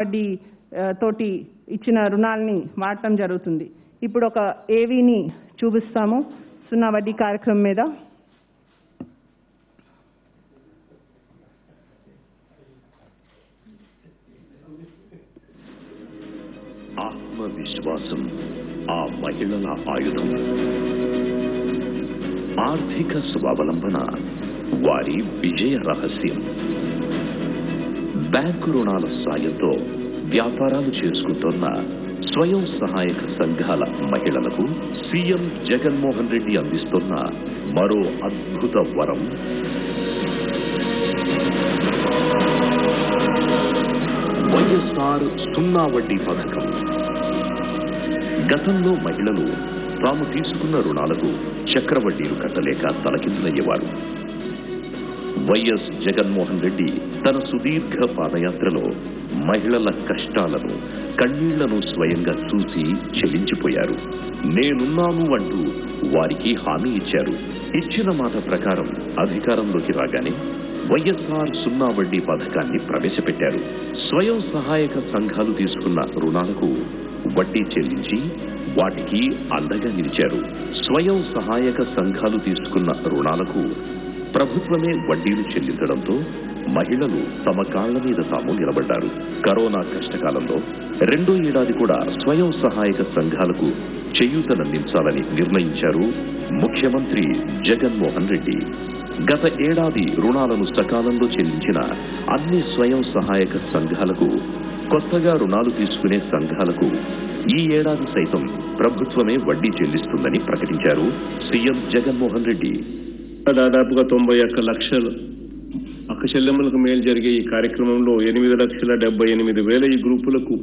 వడ్డీ తోటి ఇచ్చిన రుణాలని వాడటం జరుగుతుంది. ఇప్పుడు ఒక ఏవీని చూపిస్తాము. సున్నా వడ్డీ కార్యక్రమం మీద. ఆత్మవిశ్వాసం ఆ మహిళల ఆయుధం. ఆర్థిక స్వావలంబన వారి విజయ రహస్యం. బ్యాంకు రుణాల సాయంతో వ్యాపారాలు చేసుకుంటున్న స్వయం సహాయక సంఘాల మహిళలకు సీఎం జగన్మోహన్ రెడ్డి అందిస్తున్న మరో అద్భుత వరం. వైఎస్ఆర్ సున్నా వడ్డీ పథకం. గతంలో మహిళలు తాము తీసుకున్న రుణాలకు చక్రవడ్డీలు కట్టలేక తలకిందులయ్యేవారు వైఎస్ జగన్మోహన్ రెడ్డి తన సుదీర్ఘ పాదయాత్రలో మహిళల కష్టాలను కన్నీళ్ళను స్వయంగా చూసి చెలించిపోయారు నేనున్నాను అంటూ వారికి హామీ ఇచ్చారు. ఇచ్చిన మాట ప్రకారం అధికారంలోకి రాగానే వైఎస్ఆర్ సున్నా వడ్డీ పథకాన్ని ప్రవేశపెట్టారు. స్వయం సహాయక సంఘాలు తీసుకున్న రుణాలకు వడ్డీ చెల్లించి వాటికి అండగా నిలిచారు. స్వయం సహాయక సంఘాలు తీసుకున్న రుణాలకు ప్రభుత్వమే వడ్డీలు చెల్లించడంతో మహిళలు తమ కాళ్ళ మీద తాము నిలబడ్డారు. కరోనా కష్టకాలంలో రెండో ఏడాది కూడా స్వయం సహాయక సంఘాలకు చేయూతనందించాలని నిర్ణయించారు ముఖ్యమంత్రి జగన్మోహన్ రెడ్డి. గత ఏడాది రుణాలను సకాలంలో చెల్లించిన అన్ని స్వయం సహాయక సంఘాలకు కొత్తగా రుణాలు తీసుకునే సంఘాలకు ఈ ఏడాది సైతం ప్రభుత్వమే వడ్డీ చెల్లిస్తుందని ప్రకటించారు సీఎం జగన్మోహన్ రెడ్డి. దాదాపుగా తొంభై ఒక్క లక్షలు అక్క చెల్లెమ్మలకు మేలు జరిగే ఈ కార్యక్రమంలో ఎనిమిది లక్షల డెబ్బై ఎనిమిది వేల ఈ గ్రూపులకు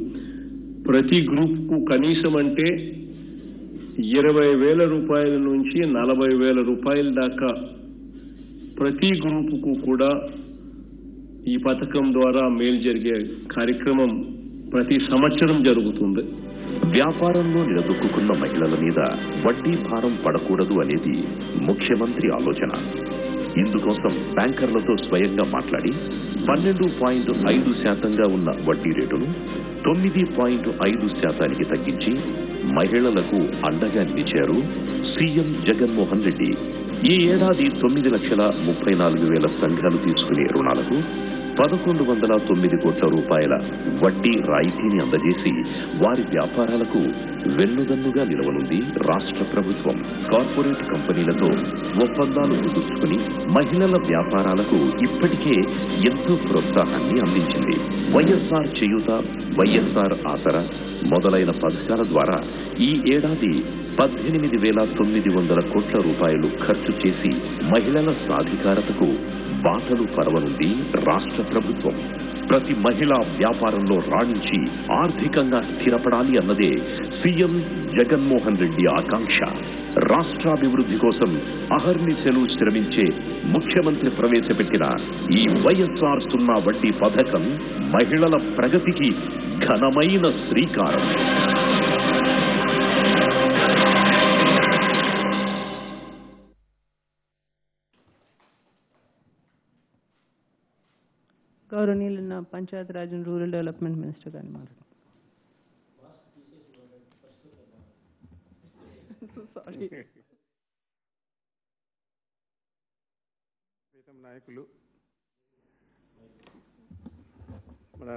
ప్రతి గ్రూపుకు కనీసం అంటే ఇరవై వేల రూపాయల నుంచి నలభై వేల రూపాయల దాకా ప్రతి గ్రూపుకు కూడా ఈ పథకం ద్వారా మేలు జరిగే కార్యక్రమం ప్రతి సంవత్సరం జరుగుతుంది. వ్యాపారంలో నిలదొక్కున్న మహిళల మీద వడ్డీ భారం పడకూడదు అనేది ముఖ్యమంత్రి ఆలోచన. ఇందుకోసం బ్యాంకర్లతో స్వయంగా మాట్లాడి పన్నెండు పాయింట్ ఐదు శాతంగా ఉన్న వడ్డీ రేటును తొమ్మిది పాయింట్ ఐదు శాతానికి తగ్గించి మహిళలకు అండగా నిలిచారు సీఎం జగన్మోహన్ రెడ్డి. ఈ ఏడాది తొమ్మిది లక్షల ముప్పై నాలుగు వేల సంఘాలు తీసుకునే రుణాలకు పదకొండు వందల తొమ్మిది కోట్ల రూపాయల వడ్డీ రాయితీని అందజేసి వారి వ్యాపారాలకు వెన్నుదన్నుగా నిలవనుంది రాష్ట్ర ప్రభుత్వం. కార్పొరేట్ కంపెనీలతో ఒప్పందాలు కుదుర్చుకుని మహిళల వ్యాపారాలకు ఇప్పటికే ఎంతో ప్రోత్సాహాన్ని అందించింది. వైఎస్ఆర్ చేయూత వైఎస్ఆర్ ఆసరా మొదలైన పథకాల ద్వారా ఈ ఏడాది పద్దెనిమిది వేల తొమ్మిది వందల కోట్ల రూపాయలు ఖర్చు చేసి మహిళల సాధికారతకు బాటలు పరవనుంది రాష్ట్ర ప్రభుత్వం. ప్రతి మహిళా వ్యాపారంలో రాణించి ఆర్థికంగా స్థిరపడాలి అన్నదే సీఎం జగన్మోహన్ రెడ్డి ఆకాంక్ష. రాష్ట్రాభివృద్ధి కోసం అహర్నిశలు శ్రమించే ముఖ్యమంత్రి ప్రవేశపెట్టిన ఈ వైఎస్ఆర్ సున్నా వడ్డీ పథకం మహిళల ప్రగతికి ఘనమైన శ్రీకారం. గౌరవనీయులున్న Panchayati Raj and rural development minister గారిని మాట్లాడు సారీ ప్రీతం నాయకులు మన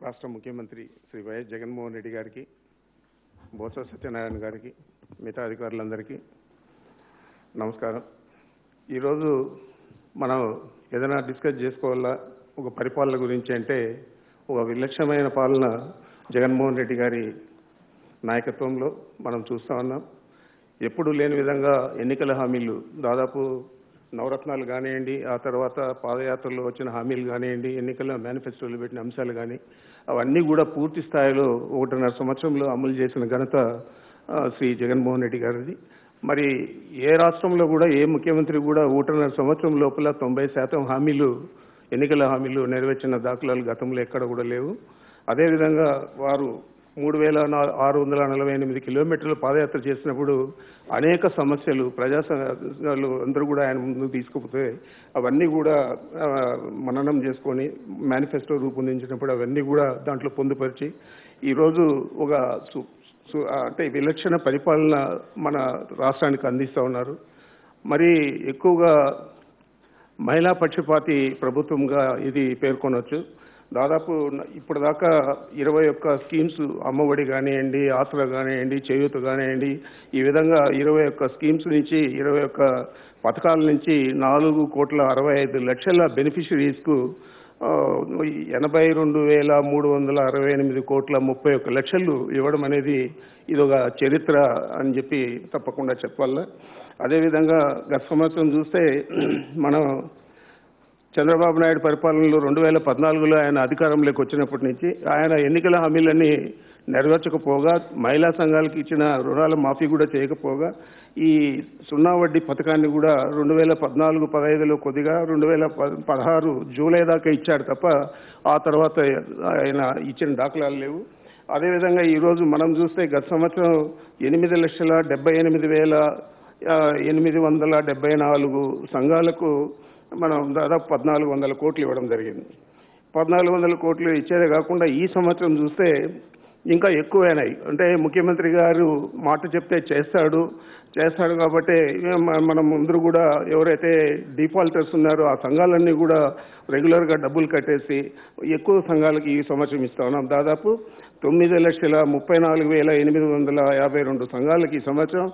రాష్ట్ర ముఖ్యమంత్రి శ్రీ వైఎస్ జగన్మోహన్ రెడ్డి గారికి బొత్స సత్యనారాయణ గారికి మిగతా అధికారులందరికీ నమస్కారం. ఈరోజు మనం ఏదైనా డిస్కస్ చేసుకోవాలా? ఒక పరిపాలన గురించి అంటే ఒక విలక్షణమైన పాలన జగన్మోహన్ రెడ్డి గారి నాయకత్వంలో మనం చూస్తా ఉన్నాం. ఎప్పుడు లేని విధంగా ఎన్నికల హామీలు దాదాపు నవరత్నాలు కానివ్వండి ఆ తర్వాత పాదయాత్రలో వచ్చిన హామీలు కానివ్వండి ఎన్నికల మేనిఫెస్టోలు పెట్టిన అంశాలు కానీ అవన్నీ కూడా పూర్తి స్థాయిలో ఒకటిన్నర సంవత్సరంలో అమలు చేసిన ఘనత శ్రీ జగన్మోహన్ రెడ్డి గారిది. మరి ఏ రాష్ట్రంలో కూడా ఏ ముఖ్యమంత్రి కూడా ఒకటిన్నర సంవత్సరం లోపల తొంభై శాతం హామీలు ఎన్నికల హామీలు నెరవేర్చిన దాఖలాలు గతంలో ఎక్కడ కూడా లేవు. అదేవిధంగా వారు మూడు వేల ఆరు వందల నలభై ఎనిమిది కిలోమీటర్లు పాదయాత్ర చేసినప్పుడు అనేక సమస్యలు ప్రజా సంఘాలు అందరూ కూడా ఆయన ముందుకు తీసుకుపోతే అవన్నీ కూడా మననం చేసుకొని మేనిఫెస్టో రూపొందించినప్పుడు అవన్నీ కూడా దాంట్లో పొందుపరిచి ఈరోజు ఒక సు- అంటే విలక్షణ పరిపాలన మన రాష్ట్రానికి అందిస్తూ ఉన్నారు. మరి ఎక్కువగా మహిళా పక్షపాతి ప్రభుత్వంగా ఇది పేర్కొనవచ్చు దాదాపు ఇప్పుడు దాకా ఇరవై ఒక్క స్కీమ్స్ అమ్మఒడి కానివ్వండి ఆసరా కానివ్వండి చేయూత కానివ్వండి ఈ విధంగా ఇరవై ఒక్క స్కీమ్స్ నుంచి ఇరవై ఒక్క పథకాల నుంచి నాలుగు కోట్ల అరవై ఐదు లక్షల బెనిఫిషరీస్కు ఎనభై రెండు వేల మూడు వందల అరవై ఎనిమిది కోట్ల ముప్పై ఒక్క లక్షలు ఇవ్వడం అనేది ఇది ఒక చరిత్ర అని చెప్పి తప్పకుండా చెప్పాల. అదేవిధంగా గత సంవత్సరం చూస్తే మనం చంద్రబాబు నాయుడు పరిపాలనలో రెండు వేల పద్నాలుగులో ఆయన అధికారంలోకి వచ్చినప్పటి నుంచి ఆయన ఎన్నికల హామీలన్నీ నెరవేర్చకపోగా మహిళా సంఘాలకు ఇచ్చిన రుణాల మాఫీ కూడా చేయకపోగా ఈ సున్నా వడ్డీ పథకాన్ని కూడా రెండు వేల పద్నాలుగు పదహైదులో కొద్దిగా రెండు వేల పదహారు జూలై దాకా ఇచ్చాడు తప్ప ఆ తర్వాత ఆయన ఇచ్చిన దాఖలాలు లేవు. అదేవిధంగా ఈరోజు మనం చూస్తే గత సంవత్సరం ఎనిమిది లక్షల డెబ్బై ఎనిమిది వేల ఎనిమిది వందల డెబ్బై నాలుగు సంఘాలకు మనం దాదాపు పద్నాలుగు వందల కోట్లు ఇవ్వడం జరిగింది. పద్నాలుగు వందల కోట్లు ఇచ్చేదే కాకుండా ఈ సంవత్సరం చూస్తే ఇంకా ఎక్కువైనాయి. అంటే ముఖ్యమంత్రి గారు మాట చెప్తే చేస్తాడు చేస్తాడు కాబట్టి మనం ముందు కూడా ఎవరైతే డిఫాల్టర్స్ ఉన్నారో ఆ సంఘాలన్నీ కూడా రెగ్యులర్గా డబ్బులు కట్టేసి ఎక్కువ సంఘాలకి ఈ సంవత్సరం ఇస్తా ఉన్నాం. దాదాపు తొమ్మిది లక్షల ముప్పై నాలుగు వేల ఎనిమిది వందల యాభై రెండు సంఘాలకి ఈ సంవత్సరం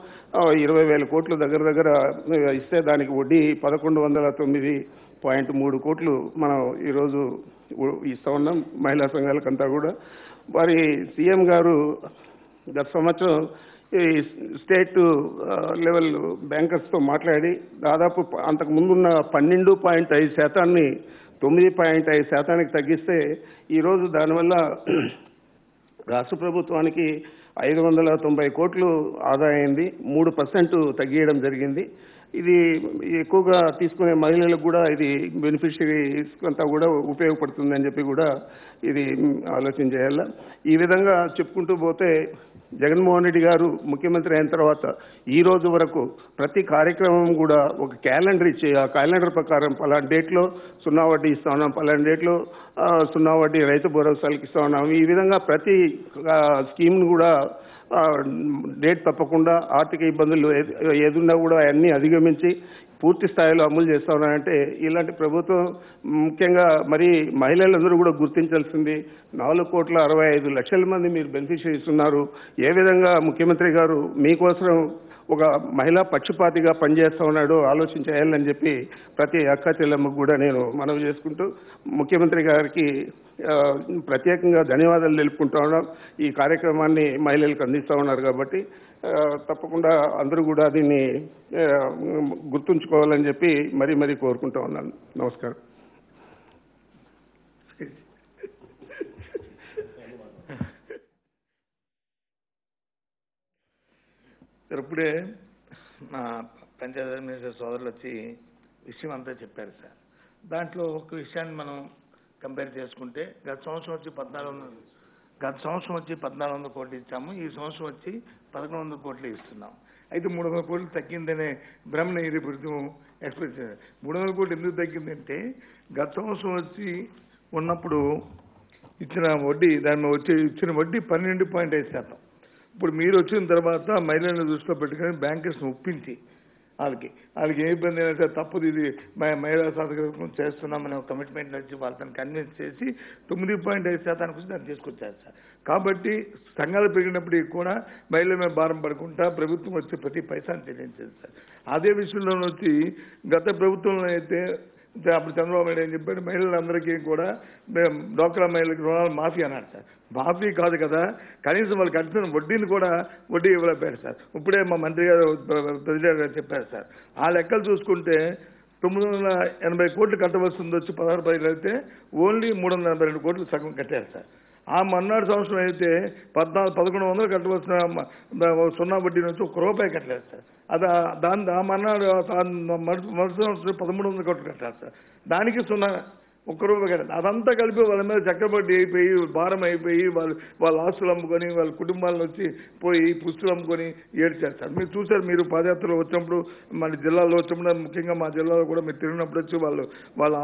ఇరవై వేల కోట్లు దగ్గర దగ్గర ఇస్తే దానికి వడ్డీ పదకొండు వందల తొమ్మిది పాయింట్ మూడు కోట్లు మనం ఈరోజు ఇస్తా ఉన్నాం. మహిళా సంఘాలకంతా కూడా. మరి సీఎం గారు గత సంవత్సరం ఈ స్టేట్ లెవెల్ బ్యాంకర్స్తో మాట్లాడి దాదాపు అంతకుముందున్న అంతకు ముందున్న పన్నెండు పాయింట్ ఐదు శాతాన్ని తొమ్మిది పాయింట్ ఐదు శాతానికి తగ్గిస్తే ఈరోజు దానివల్ల రాష్ట్ర ప్రభుత్వానికి ఐదు వందల తొంభై కోట్లు ఆదా అయింది. మూడు పర్సెంట్ తగ్గియడం జరిగింది. ఇది ఎక్కువగా తీసుకునే మహిళలకు కూడా ఇది బెనిఫిషరీస్ అంతా కూడా ఉపయోగపడుతుందని చెప్పి కూడా ఇది ఆలోచన చేయాల. ఈ విధంగా చెప్పుకుంటూ పోతే జగన్మోహన్ రెడ్డి గారు ముఖ్యమంత్రి అయిన తర్వాత ఈ రోజు వరకు ప్రతి కార్యక్రమం కూడా ఒక క్యాలెండర్ ఇచ్చి ఆ క్యాలెండర్ ప్రకారం పలానా డేట్లో సున్నా వడ్డీ ఇస్తా ఉన్నాం పలానా డేట్లో సున్నా వడ్డీ రైతు భరోసాలకు ఇస్తా ఉన్నాం ఈ విధంగా ప్రతి స్కీమ్ను కూడా డేట్ తప్పకుండా ఆర్థిక ఇబ్బందులు ఏదున్నా కూడా అన్ని అధిగమించి పూర్తి స్థాయిలో అమలు చేస్తా ఇలాంటి ప్రభుత్వం ముఖ్యంగా మరి మహిళలందరూ కూడా గుర్తించాల్సింది. నాలుగు కోట్ల అరవై ఐదు లక్షల మంది మీరు బెనిఫిషరీస్ ఉన్నారు. ఏ విధంగా ముఖ్యమంత్రి గారు మీకోసం ఒక మహిళా పక్షపాతిగా పనిచేస్తా ఉన్నాడు ఆలోచన చేయాలని చెప్పి ప్రతి అక్క చెల్లెమ్మకు కూడా నేను మనవి చేసుకుంటూ ముఖ్యమంత్రి గారికి ప్రత్యేకంగా ధన్యవాదాలు తెలుపుకుంటా ఉన్నాం. ఈ కార్యక్రమాన్ని మహిళలకు అందిస్తూ ఉన్నారు కాబట్టి తప్పకుండా అందరూ కూడా దీన్ని గుర్తుంచుకోవాలని చెప్పి మరీ మరీ కోరుకుంటా ఉన్నాను. నమస్కారం. సార్ ఇప్పుడే మా పంచాయతీ అడ్మినిస్ట్రేషన్ సోదరులు వచ్చి విషయం అంతా చెప్పారు సార్. దాంట్లో ఒక విషయాన్ని మనం కంపేర్ చేసుకుంటే గత సంవత్సరం వచ్చి పద్నాలుగు వందలు గత సంవత్సరం వచ్చి పద్నాలుగు వందల కోట్లు ఇచ్చాము ఈ సంవత్సరం వచ్చి పదకొండు వందల కోట్లు ఇస్తున్నాం అయితే మూడు వందల కోట్లు తగ్గిందనే భ్రమణ ఇది ప్రభుత్వం ఎక్స్ప్రెస్ చేశారు. మూడు వందల కోట్లు ఎందుకు తగ్గిందంటే గత సంవత్సరం వచ్చి ఉన్నప్పుడు ఇచ్చిన వడ్డీ దాని వచ్చి ఇచ్చిన వడ్డీ పన్నెండు పాయింట్ ఐదు శాతం. ఇప్పుడు మీరు వచ్చిన తర్వాత మహిళలను దృష్టిలో పెట్టుకొని బ్యాంకర్స్ని ఒప్పించి వాళ్ళకి వాళ్ళకి ఏ ఇబ్బంది అయినా సరే తప్పదు ఇది మహిళా సాధకం చేస్తున్నామనే ఒక కమిట్మెంట్ నుంచి వాళ్ళని కన్విన్స్ చేసి తొమ్మిది పాయింట్ ఐదు శాతానికి వచ్చి దాన్ని తీసుకొచ్చారు సార్. కాబట్టి సంఘాలు పెరిగినప్పటికీ కూడా మహిళల మీద భారం పడకుండా ప్రభుత్వం వచ్చి ప్రతి పైసాను చెల్లించేది సార్. అదే విషయంలో వచ్చి గత ప్రభుత్వంలో అయితే అప్పుడు చంద్రబాబు నాయుడు ఏం చెప్పాడు? మహిళలందరికీ కూడా మేము డోక్రా మహిళలకు రుణాలు మాఫీ అన్నాడు సార్. మాఫీ కాదు కదా కనీసం వాళ్ళు కట్టిన వడ్డీని కూడా వడ్డీ ఇవ్వలేపారు సార్. ఇప్పుడే మా మంత్రి గారు ప్రెసిడెంట్ గారు చెప్పారు సార్. ఆ లెక్కలు చూసుకుంటే తొమ్మిది వందల ఎనభై కోట్లు కట్టవలసింది వచ్చి పదహారు పదిలు అయితే ఓన్లీ మూడు వందల ఎనభై రెండు కోట్లు సగం కట్టారు సార్. ఆ మన్నాడు సంవత్సరం అయితే పద్నాలుగు పదకొండు వందలు కట్టవలసిన సున్నా వడ్డీ నుంచి ఒక రూపాయి కట్టలేదు సార్. అది ఆ- దాని ఆ మన్నాడు ఆ సంవత్సరం పదమూడు వందలు కట్టు కట్టారు సార్. దానికి సున్నా ఒక్క రూపాయి అదంతా కలిపి వాళ్ళ మీద చక్రబడ్డి అయిపోయి భారం అయిపోయి వాళ్ళు వాళ్ళ ఆస్తులు అమ్ముకొని వాళ్ళ కుటుంబాలను వచ్చి పోయి పుస్తులు అమ్ముకొని ఏడ్చారు సార్ మీరు చూసారు మీరు పాదయాత్రలో వచ్చినప్పుడు మన జిల్లాలో వచ్చినప్పుడు ముఖ్యంగా మా జిల్లాలో కూడా మీరు తిరిగినప్పుడు వచ్చి వాళ్ళు వాళ్ళ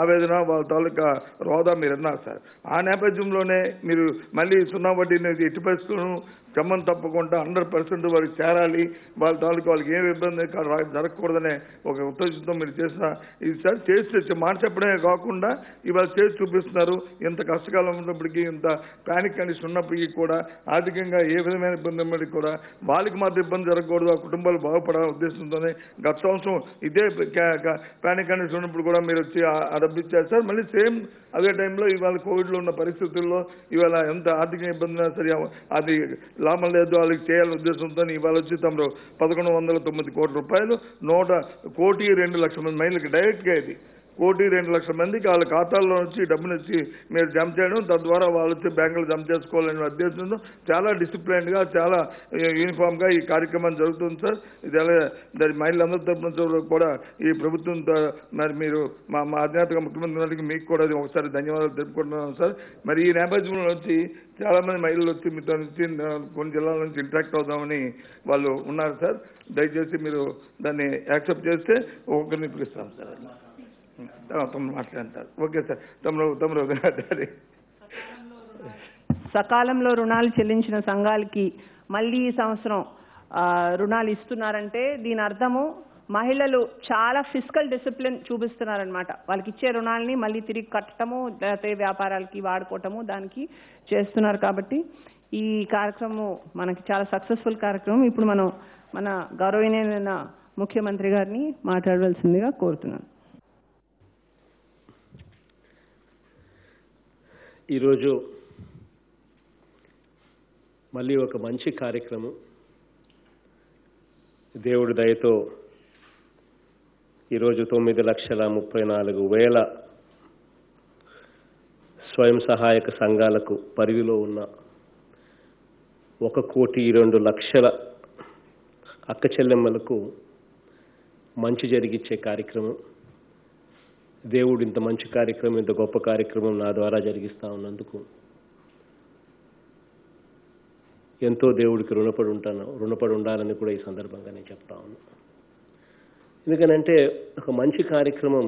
ఆవేదన వాళ్ళ తాలూకా రోదా మీరు అన్నారు సార్. ఆ నేపథ్యంలోనే మీరు మళ్ళీ సున్నా వడ్డీని ఎట్టి పరిస్థితులను క్రమం తప్పకుండా హండ్రెడ్ పర్సెంట్ వారికి చేరాలి. వాళ్ళ తాలూకు వాళ్ళకి ఏం ఇబ్బంది జరగకూడదనే ఒక ఉద్దేశంతో మీరు చేసిన ఇది సార్ చేసి మాట చెప్పడమే కాకుండా ఇవాళ చేసి చూపిస్తున్నారు. ఇంత కష్టకాలం ఉన్నప్పటికీ ఇంత ప్యానిక్ కండిషన్ ఉన్నప్పటికీ కూడా ఆర్థికంగా ఏ విధమైన ఇబ్బంది ఉన్నప్పటికీ కూడా వాళ్ళకి మాత్రం ఇబ్బంది జరగకూడదు. ఆ కుటుంబాలు బాగుపడాలనే ఉద్దేశంతోనే గత సంవత్సరం ఇదే ప్యానిక్ కండిషన్ ఉన్నప్పుడు కూడా మీరు వచ్చి ఆ- డబ్బు ఇచ్చారు. సార్ మళ్ళీ సేమ్ అదే టైంలో ఇవాళ కోవిడ్లో ఉన్న పరిస్థితుల్లో ఇవాళ ఎంత ఆర్థిక ఇబ్బంది అయినా సరే అది లాభం లేదు వాళ్ళకి చేయాలనే ఉద్దేశంతో ఇవాళ వచ్చి తమరు పదకొండు వందల తొమ్మిది కోట్ల రూపాయలు నూట కోటి రెండు లక్షల మంది మహిళలకు డైరెక్ట్గా ఇది. కోటి రెండు లక్షల మందికి వాళ్ళ ఖాతాల్లో నుంచి డబ్బునిచ్చి మీరు జమ చేయడం తద్వారా వాళ్ళు వచ్చి బ్యాంకులు జమ చేసుకోవాలనే ఉద్దేశంతో చాలా డిసిప్లైన్గా చాలా యూనిఫామ్గా ఈ కార్యక్రమం జరుగుతుంది సార్. ఇది అలా దాని మహిళలందరి తరఫున కూడా ఈ ప్రభుత్వం మరి మీరు మా మా అధినేతగా ముఖ్యమంత్రి గారికి మీకు కూడా ఒకసారి ధన్యవాదాలు తెలుపుకుంటున్నాం సార్. మరి ఈ నేపథ్యంలో వచ్చి చాలామంది మహిళలు వచ్చి మీతో నుంచి కొన్ని జిల్లాల నుంచి ఇంటరాక్ట్ అవుదామని వాళ్ళు ఉన్నారు సార్. దయచేసి మీరు దాన్ని యాక్సెప్ట్ చేస్తే ఒకరిని పిలుస్తాం సార్. తమ్ముడు మాట్లాడతారు ఓకే సార్. తమ్ముడు తమ్ముడు సకాలంలో రుణాలు చెల్లించిన సంఘాలకి మళ్ళీ ఈ సంవత్సరం రుణాలు ఇస్తున్నారంటే దీని అర్థము మహిళలు చాలా ఫిజికల్ డిసిప్లిన్ చూపిస్తున్నారనమాట వాళ్ళకి ఇచ్చే రుణాలని మళ్ళీ తిరిగి కట్టడము లేకపోతే వ్యాపారాలకి వాడుకోవటము దానికి చేస్తున్నారు కాబట్టి ఈ కార్యక్రమం మనకి చాలా సక్సెస్ఫుల్ కార్యక్రమం. ఇప్పుడు మనం మన గౌరవనీయమైన ముఖ్యమంత్రి గారిని మాట్లాడవలసిందిగా కోరుతున్నాను. ఈరోజు మళ్ళీ ఒక మంచి కార్యక్రమం. దేవుడి దయతో ఈరోజు తొమ్మిది లక్షల ముప్పై నాలుగు వేల స్వయం సహాయక సంఘాలకు పరిధిలో ఉన్న ఒక కోటి రెండు లక్షల అక్క చెల్లెమ్మలకు మంచి జరిగించే కార్యక్రమం. దేవుడు ఇంత మంచి కార్యక్రమం ఇంత గొప్ప కార్యక్రమం నా ద్వారా జరిగిస్తా ఉన్నందుకు ఎంతో దేవుడికి రుణపడి ఉంటాను రుణపడి ఉండాలని కూడా ఈ సందర్భంగా నేను చెప్తా ఉన్నాను ఎందుకనంటే ఒక మంచి కార్యక్రమం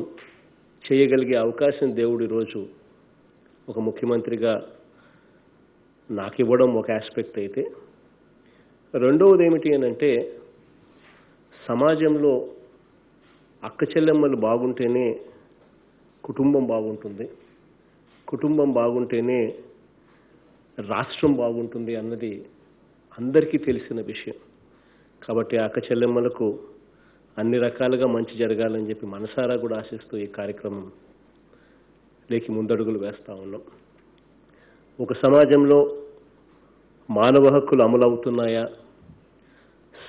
చేయగలిగే అవకాశం దేవుడు ఈరోజు ఒక ముఖ్యమంత్రిగా నాకు ఇవ్వడం ఒక ఆస్పెక్ట్ అయితే. రెండవది ఏమిటి అని అంటే సమాజంలో అక్క చెల్లెమ్మలు బాగుంటేనే కుటుంబం బాగుంటుంది. కుటుంబం బాగుంటేనే రాష్ట్రం బాగుంటుంది అన్నది అందరికీ తెలిసిన విషయం. కాబట్టి అక్క చెల్లెమ్మలకు అన్ని రకాలుగా మంచి జరగాలని చెప్పి మనసారా కూడా ఆశిస్తూ ఈ కార్యక్రమం లేకి ముందడుగులు వేస్తూ ఉన్నాం. ఒక సమాజంలో మానవ హక్కులు అమలవుతున్నాయా?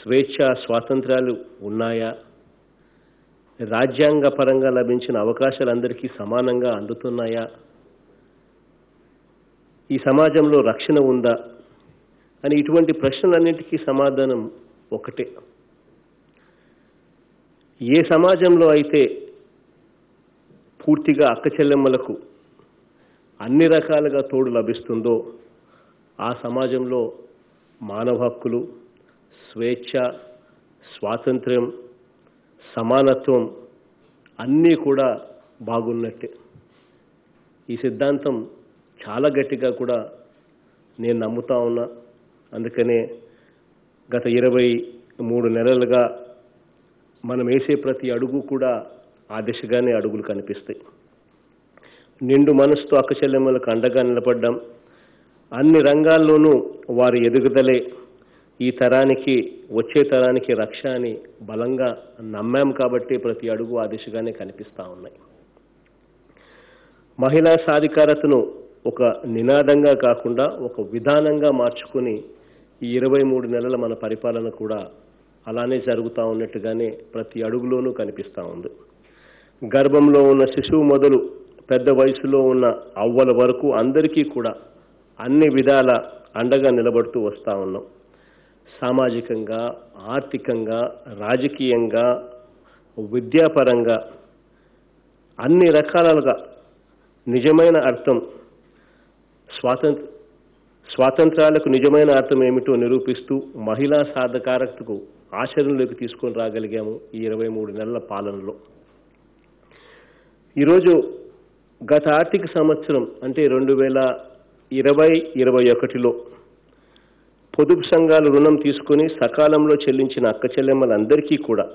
స్వేచ్ఛ స్వాతంత్రాలు ఉన్నాయా? రాజ్యాంగ పరంగా లభించిన అవకాశాలు అందరికీ సమానంగా అందుతున్నాయా? ఈ సమాజంలో రక్షణ ఉందా? అని ఇటువంటి ప్రశ్నలన్నింటికీ సమాధానం ఒకటే. ఏ సమాజంలో అయితే పూర్తిగా అక్క చెల్లెమ్మలకు అన్ని రకాలుగా తోడు లభిస్తుందో ఆ సమాజంలో మానవ హక్కులు స్వేచ్ఛ స్వాతంత్ర్యం సమానత్వం అన్నీ కూడా బాగున్నట్టే. ఈ సిద్ధాంతం చాలా గట్టిగా కూడా నేను నమ్ముతా ఉన్నా. అందుకనే గత ఇరవై మూడు నెలలుగా మనం వేసే ప్రతి అడుగు కూడా ఆ దిశగానే అడుగులు కనిపిస్తాయి. నిండు మనసుతో అక్కచెల్లెమ్మలకు అండగా నిలబడ్డాం అన్ని రంగాల్లోనూ వారి ఎదుగుదలే ఈ తరానికి వచ్చే తరానికి రక్ష అని బలంగా నమ్మాం కాబట్టి ప్రతి అడుగు ఆ దిశగానే కనిపిస్తూ ఉన్నాయి. మహిళా సాధికారతను ఒక నినాదంగా కాకుండా ఒక విధానంగా మార్చుకుని ఈ ఇరవై మూడు నెలల మన పరిపాలన కూడా అలానే జరుగుతూ ఉన్నట్టుగానే ప్రతి అడుగులోనూ కనిపిస్తూ ఉంది. గర్భంలో ఉన్న శిశువు మొదలు పెద్ద వయసులో ఉన్న అవ్వల వరకు అందరికీ కూడా అన్ని విధాల అండగా నిలబడుతూ వస్తూ ఉన్నాం. సామాజికంగా ఆర్థికంగా రాజకీయంగా విద్యాపరంగా అన్ని రకాలుగా నిజమైన అర్థం స్వాతంత్ర స్వాతంత్రాలకు నిజమైన అర్థం ఏమిటో నిరూపిస్తూ మహిళా సాధకారతకు ఆచరణలోకి తీసుకొని రాగలిగాము ఈ ఇరవై మూడు నెలల పాలనలో. ఈరోజు గత ఆర్థిక సంవత్సరం అంటే రెండు వేల ఇరవై ఇరవై ఒకటిలో పొదుపు సంఘాలు రుణం తీసుకుని సకాలంలో చెల్లించిన అక్క చెల్లెమ్మలందరికీ కూడా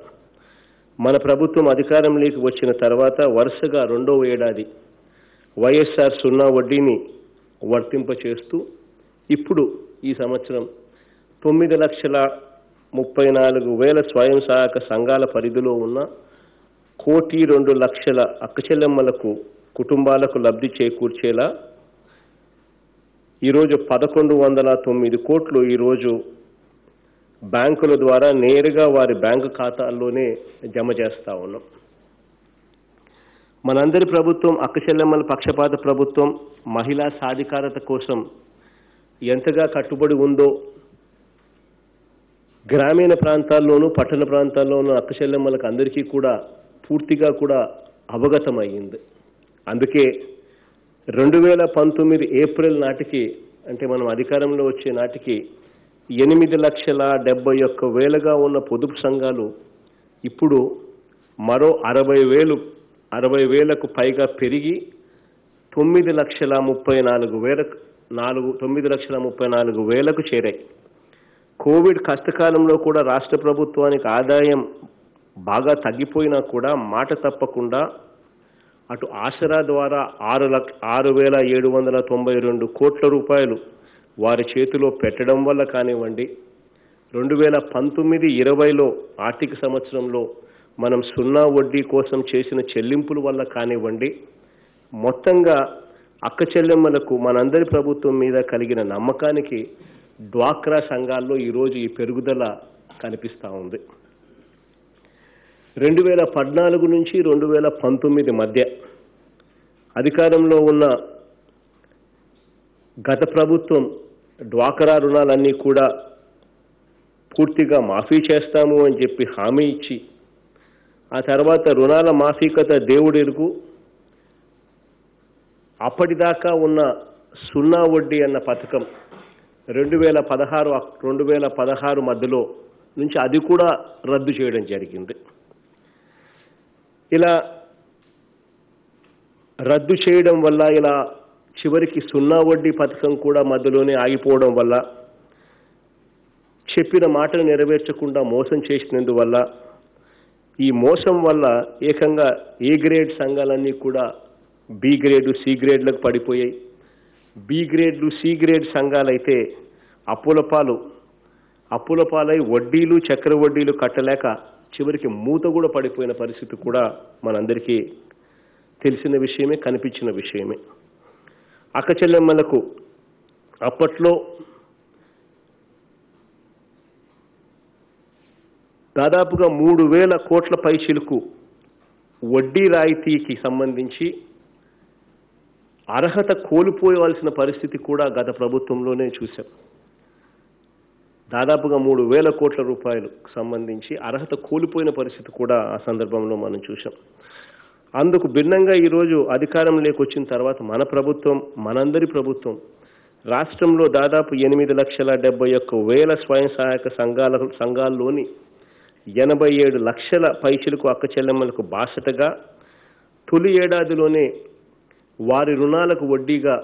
మన ప్రభుత్వం అధికారంలోకి వచ్చిన తర్వాత వరుసగా రెండవ ఏడాది వైఎస్ఆర్ సున్నా వడ్డీని వర్తింపచేస్తూ ఇప్పుడు ఈ సంవత్సరం తొమ్మిది లక్షల ముప్పై నాలుగు వేల స్వయం సహాయక సంఘాల పరిధిలో ఉన్న కోటి రెండు లక్షల అక్కచెల్లెమ్మలకు కుటుంబాలకు లబ్ధి చేకూర్చేలా ఈరోజు పదకొండు వందల తొమ్మిది కోట్లు ఈరోజు బ్యాంకుల ద్వారా నేరుగా వారి బ్యాంకు ఖాతాల్లోనే జమ చేస్తా ఉన్నాం. మనందరి ప్రభుత్వం అక్కచెల్లెమ్మల పక్షపాత ప్రభుత్వం మహిళా సాధికారత కోసం ఎంతగా కట్టుబడి ఉందో గ్రామీణ ప్రాంతాల్లోనూ పట్టణ ప్రాంతాల్లోనూ అక్కచెల్లెమ్మలకు అందరికీ కూడా పూర్తిగా కూడా అవగతమయ్యింది. అందుకే రెండు వేల పంతొమ్మిది ఏప్రిల్ నాటికి అంటే మనం అధికారంలో వచ్చే నాటికి ఎనిమిది లక్షల డెబ్బై ఒక్క వేలుగా ఉన్న పొదుపు సంఘాలు ఇప్పుడు మరో అరవై వేలు అరవై వేలకు పైగా పెరిగి తొమ్మిది లక్షల ముప్పై నాలుగు వేలకు నాలుగు తొమ్మిది లక్షల ముప్పై నాలుగు వేలకు చేరాయి. కోవిడ్ కష్టకాలంలో కూడా రాష్ట్ర ప్రభుత్వానికి ఆదాయం బాగా తగ్గిపోయినా కూడా మాట తప్పకుండా అటు ఆసరా ద్వారా ఆరు లక్ష ఆరు వేల ఏడు వందల తొంభై రెండు కోట్ల రూపాయలు వారి చేతిలో పెట్టడం వల్ల కానివ్వండి రెండు వేల పంతొమ్మిది ఇరవైలో ఆర్థిక సంవత్సరంలో మనం సున్నా వడ్డీ కోసం చేసిన చెల్లింపుల వల్ల కానివ్వండి మొత్తంగా అక్క చెల్లెమ్మలకు మనందరి ప్రభుత్వం మీద కలిగిన నమ్మకానికి డ్వాక్రా సంఘాల్లో ఈరోజు ఈ పెరుగుదల కనిపిస్తూ ఉంది. రెండు వేల పద్నాలుగు నుంచి రెండు వేల పంతొమ్మిది మధ్య అధికారంలో ఉన్న గత ప్రభుత్వం డ్వాకరా రుణాలన్నీ కూడా పూర్తిగా మాఫీ చేస్తాము అని చెప్పి హామీ ఇచ్చి ఆ తర్వాత రుణాల మాఫీకత దేవుడెరుగు. అప్పటిదాకా ఉన్న సున్నా వడ్డీ అన్న పథకం రెండు వేల పదహారు రెండు వేల పదహారు మధ్యలో నుంచి అది కూడా రద్దు చేయడం జరిగింది. ఇలా రద్దు చేయడం వల్ల ఇలా చివరికి సున్నా వడ్డీ పథకం కూడా మధ్యలోనే ఆగిపోవడం వల్ల చెప్పిన మాటలు నెరవేర్చకుండా మోసం చేసినందువల్ల ఈ మోసం వల్ల ఏకంగా ఏ గ్రేడ్ సంఘాలన్నీ కూడా బి గ్రేడు సి గ్రేడ్లకు పడిపోయాయి. బి గ్రేడ్లు సి గ్రేడ్ సంఘాలైతే అప్పుల పాలు అప్పుల పాలై వడ్డీలు చక్ర వడ్డీలు కట్టలేక చివరికి మూత కూడా పడిపోయిన పరిస్థితి కూడా మనందరికీ తెలిసిన విషయమే కనిపించిన విషయమే. అక్క చెల్లెమ్మలకు అప్పట్లో దాదాపుగా మూడు వేల కోట్ల పైచిలకు వడ్డీ రాయితీకి సంబంధించి అర్హత కోల్పోయవలసిన పరిస్థితి కూడా గత ప్రభుత్వంలోనే చూశాం. దాదాపుగా మూడు వేల కోట్ల రూపాయలకు సంబంధించి అర్హత కోల్పోయిన పరిస్థితి కూడా ఆ సందర్భంలో మనం చూసాం అందుకు భిన్నంగా ఈరోజు అధికారంలోకి వచ్చిన తర్వాత మన ప్రభుత్వం మనందరి ప్రభుత్వం రాష్ట్రంలో దాదాపు ఎనిమిది లక్షల డెబ్బై ఒక్క వేల స్వయం సహాయక సంఘాల సంఘాల్లోని ఎనభై ఏడు లక్షల పైసలకు అక్క చెల్లెమ్మలకు బాసటగా తొలి ఏడాదిలోనే వారి రుణాలకు వడ్డీగా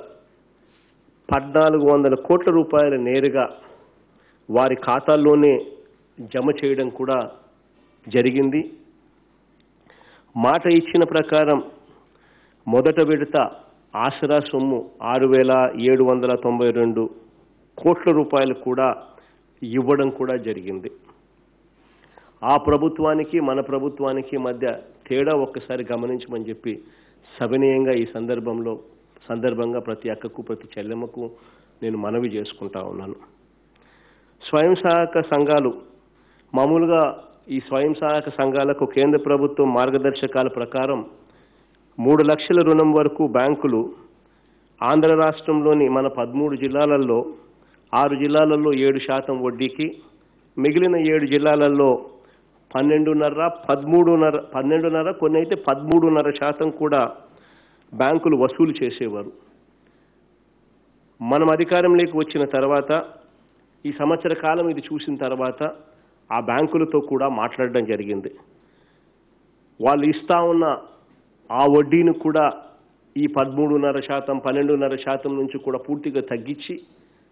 పద్నాలుగు వందల కోట్ల రూపాయలు నేరుగా వారి ఖాతాల్లోనే జమ చేయడం కూడా జరిగింది. మాట ఇచ్చిన ప్రకారం మొదట విడత ఆసరా సొమ్ము ఆరు వేల ఏడు వందల తొంభై రెండు కోట్ల రూపాయలు కూడా ఇవ్వడం కూడా జరిగింది. ఆ ప్రభుత్వానికి మన ప్రభుత్వానికి మధ్య తేడా ఒక్కసారి గమనించమని చెప్పి సవినయంగా ఈ సందర్భంలో సందర్భంగా ప్రతి అక్కకు ప్రతి చెల్లెమ్మకు నేను మనవి చేసుకుంటా ఉన్నాను. స్వయం సహాయక సంఘాలు మామూలుగా ఈ స్వయం సహాయక సంఘాలకు కేంద్ర ప్రభుత్వం మార్గదర్శకాల ప్రకారం మూడు లక్షల రుణం వరకు బ్యాంకులు ఆంధ్ర రాష్ట్రంలోని మన పదమూడు జిల్లాలలో ఆరు జిల్లాలలో ఏడు శాతం వడ్డీకి మిగిలిన ఏడు జిల్లాలలో పన్నెండున్నర పదమూడున్నర పన్నెండున్నర కొన్ని అయితే పదమూడున్నర శాతం కూడా బ్యాంకులు వసూలు చేసేవారు. మనం అధికారంలోకి వచ్చిన తర్వాత ఈ సంవత్సర కాలం ఇది చూసిన తర్వాత ఆ బ్యాంకులతో కూడా మాట్లాడడం జరిగింది. వాళ్ళు ఇస్తా ఉన్న ఆ వడ్డీని కూడా ఈ పదమూడున్నర శాతం పన్నెండున్నర శాతం నుంచి కూడా పూర్తిగా తగ్గించి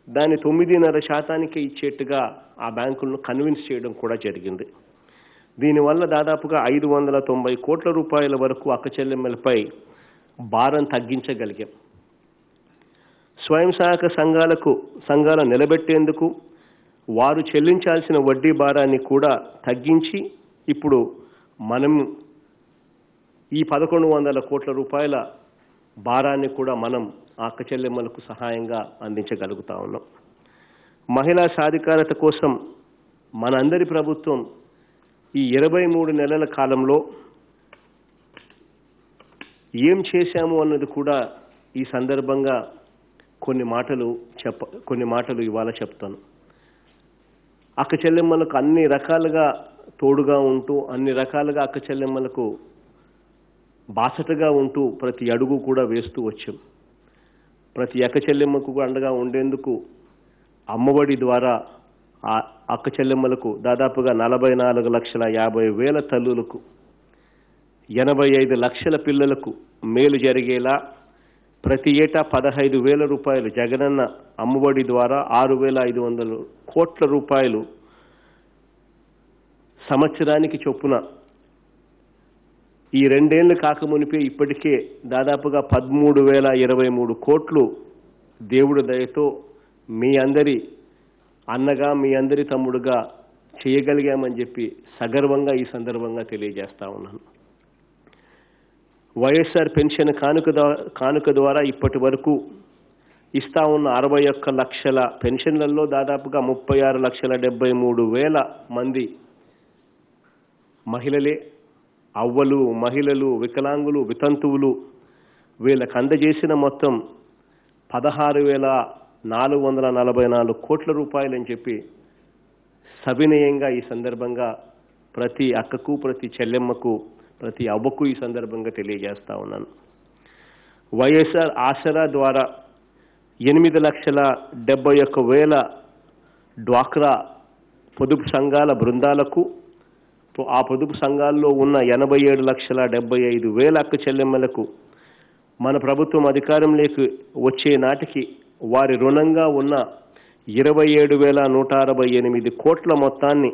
దాన్ని తొమ్మిదిన్నర శాతానికే ఇచ్చేట్టుగా ఆ బ్యాంకులను కన్విన్స్ చేయడం కూడా జరిగింది. దీనివల్ల దాదాపుగా ఐదు వందల తొంభై కోట్ల రూపాయల వరకు అక్కచెల్లెమ్మలపై భారం తగ్గించగలిగాం. స్వయం సహాయక సంఘాలకు సంఘాలు నిలబెట్టేందుకు వారు చెల్లించాల్సిన వడ్డీ భారాన్ని కూడా తగ్గించి ఇప్పుడు మనం ఈ పదకొండు వందల కోట్ల రూపాయల భారాన్ని కూడా మనం అక్క చెల్లెమ్మలకు సహాయంగా అందించగలుగుతా ఉన్నాం. మహిళా సాధికారత కోసం మనందరి ప్రభుత్వం ఈ ఇరవై మూడు నెలల కాలంలో ఏం చేశాము అన్నది కూడా ఈ సందర్భంగా కొన్ని మాటలు చెప్ప కొన్ని మాటలు ఇవాళ చెప్తాను. అక్క చెల్లెమ్మలకు అన్ని రకాలుగా తోడుగా ఉంటూ అన్ని రకాలుగా అక్క చెల్లెమ్మలకు బాసటగా ఉంటూ ప్రతి అడుగు కూడా వేస్తూ వచ్చాం. ప్రతి అక్క చెల్లెమ్మకు అండగా ఉండేందుకు అమ్మఒడి ద్వారా ఆ అక్క చెల్లెమ్మలకు దాదాపుగా నలభై నాలుగు లక్షల యాభై వేల తల్లులకు ఎనభై ఐదు లక్షల పిల్లలకు మేలు జరిగేలా ప్రతి ఏటా పదహైదు వేల రూపాయలు జగనన్న అమ్మఒడి ద్వారా ఆరు వేల ఐదు వందల కోట్ల రూపాయలు సంవత్సరానికి చొప్పున. ఈ రెండేళ్ళు కాకమునిపే ఇప్పటికే దాదాపుగా పదమూడు వేల ఇరవై మూడు కోట్లు దేవుడి దయతో మీ అందరి అన్నగా మీ అందరి తమ్ముడుగా చేయగలిగామని చెప్పి సగర్వంగా ఈ సందర్భంగా తెలియజేస్తా ఉన్నాను. వైఎస్ఆర్ పెన్షన్ కానుక కానుక ద్వారా ఇప్పటి వరకు ఇస్తా ఉన్న అరవై ఒక్క లక్షల పెన్షన్లలో దాదాపుగా ముప్పై ఆరు లక్షల డెబ్బై మూడు వేల మంది మహిళలే. అవ్వలు మహిళలు వికలాంగులు వితంతువులు వీళ్ళకు అందజేసిన మొత్తం పదహారు వేల నాలుగు వందల నలభై నాలుగు కోట్ల రూపాయలని చెప్పి సవినయంగా ఈ సందర్భంగా ప్రతి అక్కకు ప్రతి చెల్లెమ్మకు ప్రతి అవ్వకు ఈ సందర్భంగా తెలియజేస్తా ఉన్నాను. వైఎస్ఆర్ ఆసరా ద్వారా ఎనిమిది లక్షల డెబ్బై ఒక్క వేల డ్వాక్రా పొదుపు సంఘాల బృందాలకు ఆ పొదుపు సంఘాల్లో ఉన్న ఎనభై ఏడు లక్షల డెబ్బై ఐదు వేల అక్క చెల్లెమ్మలకు మన ప్రభుత్వం అధికారంలోకి వచ్చే నాటికి వారి రుణంగా ఉన్న ఇరవై ఏడు వేల నూట అరవై ఎనిమిది కోట్ల మొత్తాన్ని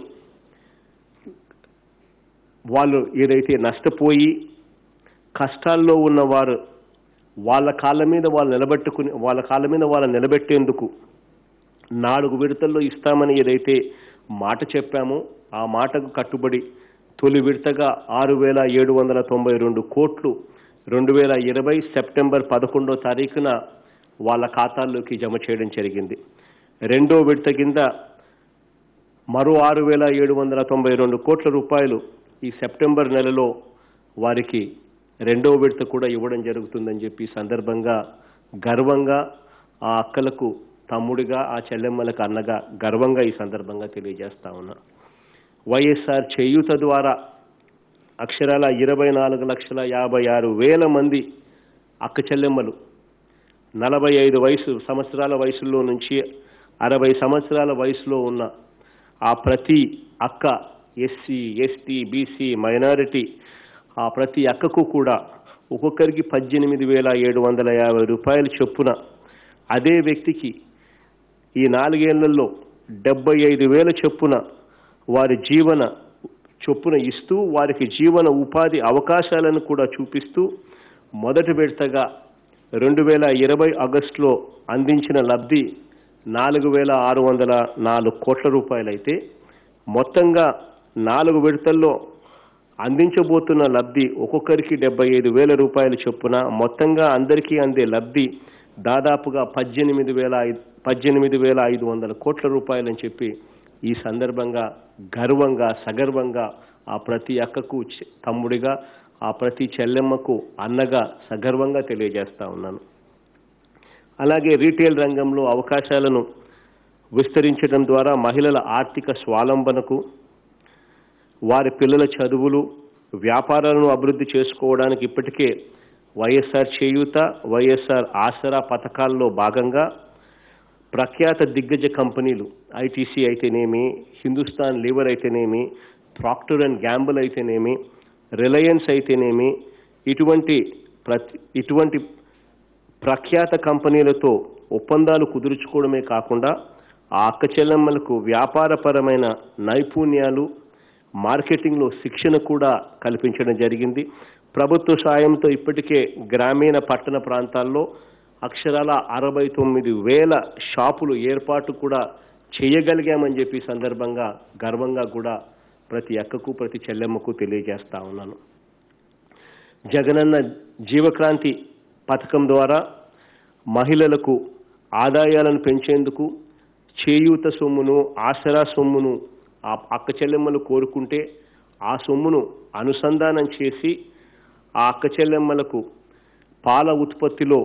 వాళ్ళు ఏదైతే నష్టపోయి కష్టాల్లో ఉన్నవారు వాళ్ళ కాళ్ళ మీద వాళ్ళు నిలబెట్టుకుని వాళ్ళ కాళ్ళ మీద వాళ్ళు నిలబెట్టేందుకు నాలుగు విడతల్లో ఇస్తామని ఏదైతే మాట చెప్పామో ఆ మాటకు కట్టుబడి తొలి విడతగా ఆరు వేల ఏడు వందల తొంభై రెండు కోట్లు రెండు వేల ఇరవై సెప్టెంబర్ పదకొండో తారీఖున వాళ్ళ ఖాతాల్లోకి జమ చేయడం జరిగింది. రెండో విడత కింద మరో ఆరు వేల ఏడు వందల తొంభై రెండు కోట్ల రూపాయలు ఈ సెప్టెంబర్ నెలలో వారికి రెండో విడత కూడా ఇవ్వడం జరుగుతుందని చెప్పి సందర్భంగా గర్వంగా ఆ అక్కలకు తమ్ముడిగా ఆ చెల్లెమ్మలకు అన్నగా గర్వంగా ఈ సందర్భంగా తెలియజేస్తా ఉన్నా. వైఎస్ఆర్ చేయూత ద్వారా అక్షరాల ఇరవై నాలుగు లక్షల యాభై ఆరు వేల మంది అక్క చెల్లెమ్మలు నలభై ఐదు వయసు సంవత్సరాల వయసులో నుంచి అరవై సంవత్సరాల వయసులో ఉన్న ఆ ప్రతి అక్క ఎస్సీ ఎస్టీ బీసీ మైనారిటీ ఆ ప్రతి అక్కకు కూడా ఒక్కొక్కరికి పద్దెనిమిది వేల ఏడు వందల యాభై రూపాయలు చొప్పున అదే వ్యక్తికి ఈ నాలుగేళ్ళలో డెబ్బై ఐదు వేల చొప్పున వారి జీవన చొప్పున ఇస్తూ వారికి జీవన ఉపాధి అవకాశాలను కూడా చూపిస్తూ మొదటి విడతగా రెండు వేల ఇరవై ఆగస్టులో అందించిన లబ్ధి నాలుగు వేల ఆరు వందల నాలుగు కోట్ల రూపాయలైతే మొత్తంగా నాలుగు విడతల్లో అందించబోతున్న లబ్ధి ఒక్కొక్కరికి డెబ్బై ఐదు వేల రూపాయల చొప్పున మొత్తంగా అందరికీ అందే లబ్ధి దాదాపుగా పద్దెనిమిది వేల పద్దెనిమిది వేల ఐదు వందల కోట్ల రూపాయలని చెప్పి ఈ సందర్భంగా గర్వంగా సగర్వంగా ఆ ప్రతి అక్కకు తమ్ముడిగా ఆ ప్రతి చెల్లెమ్మకు అన్నగా సగర్వంగా తెలియజేస్తా ఉన్నాను. అలాగే రీటైల్ రంగంలో అవకాశాలను విస్తరించడం ద్వారా మహిళల ఆర్థిక స్వాలంబనకు వారి పిల్లల చదువులు వ్యాపారాలను అభివృద్ధి చేసుకోవడానికి ఇప్పటికే వైఎస్ఆర్ చేయూత వైఎస్ఆర్ ఆసరా పథకాల్లో భాగంగా ప్రఖ్యాత దిగ్గజ కంపెనీలు ఐటీసీ అయితేనేమి హిందుస్థాన్ లీవర్ అయితేనేమి ప్రాక్టర్ అండ్ గ్యాంబుల్ అయితేనేమి రిలయన్స్ అయితేనేమి ఇటువంటి ప్రతి ఇటువంటి ప్రఖ్యాత కంపెనీలతో ఒప్పందాలు కుదుర్చుకోవడమే కాకుండా ఆ అక్క చెల్లెమ్మలకు వ్యాపారపరమైన నైపుణ్యాలు మార్కెటింగ్లో శిక్షణ కూడా కల్పించడం జరిగింది. ప్రభుత్వ సాయంతో ఇప్పటికే గ్రామీణ పట్టణ ప్రాంతాల్లో అక్షరాల అరవై తొమ్మిది వేల షాపులు ఏర్పాటు కూడా చేయగలిగామని చెప్పి సందర్భంగా గర్వంగా కూడా ప్రతి అక్కకు ప్రతి చెల్లెమ్మకు తెలియజేస్తా ఉన్నాను. జగనన్న జీవక్రాంతి పథకం ద్వారా మహిళలకు ఆదాయాలను పెంచేందుకు చేయూత సొమ్మును ఆసరా సొమ్మును ఆ అక్క చెల్లెమ్మలు కోరుకుంటే ఆ సొమ్మును అనుసంధానం చేసి ఆ అక్క చెల్లెమ్మలకు పాల ఉత్పత్తిలో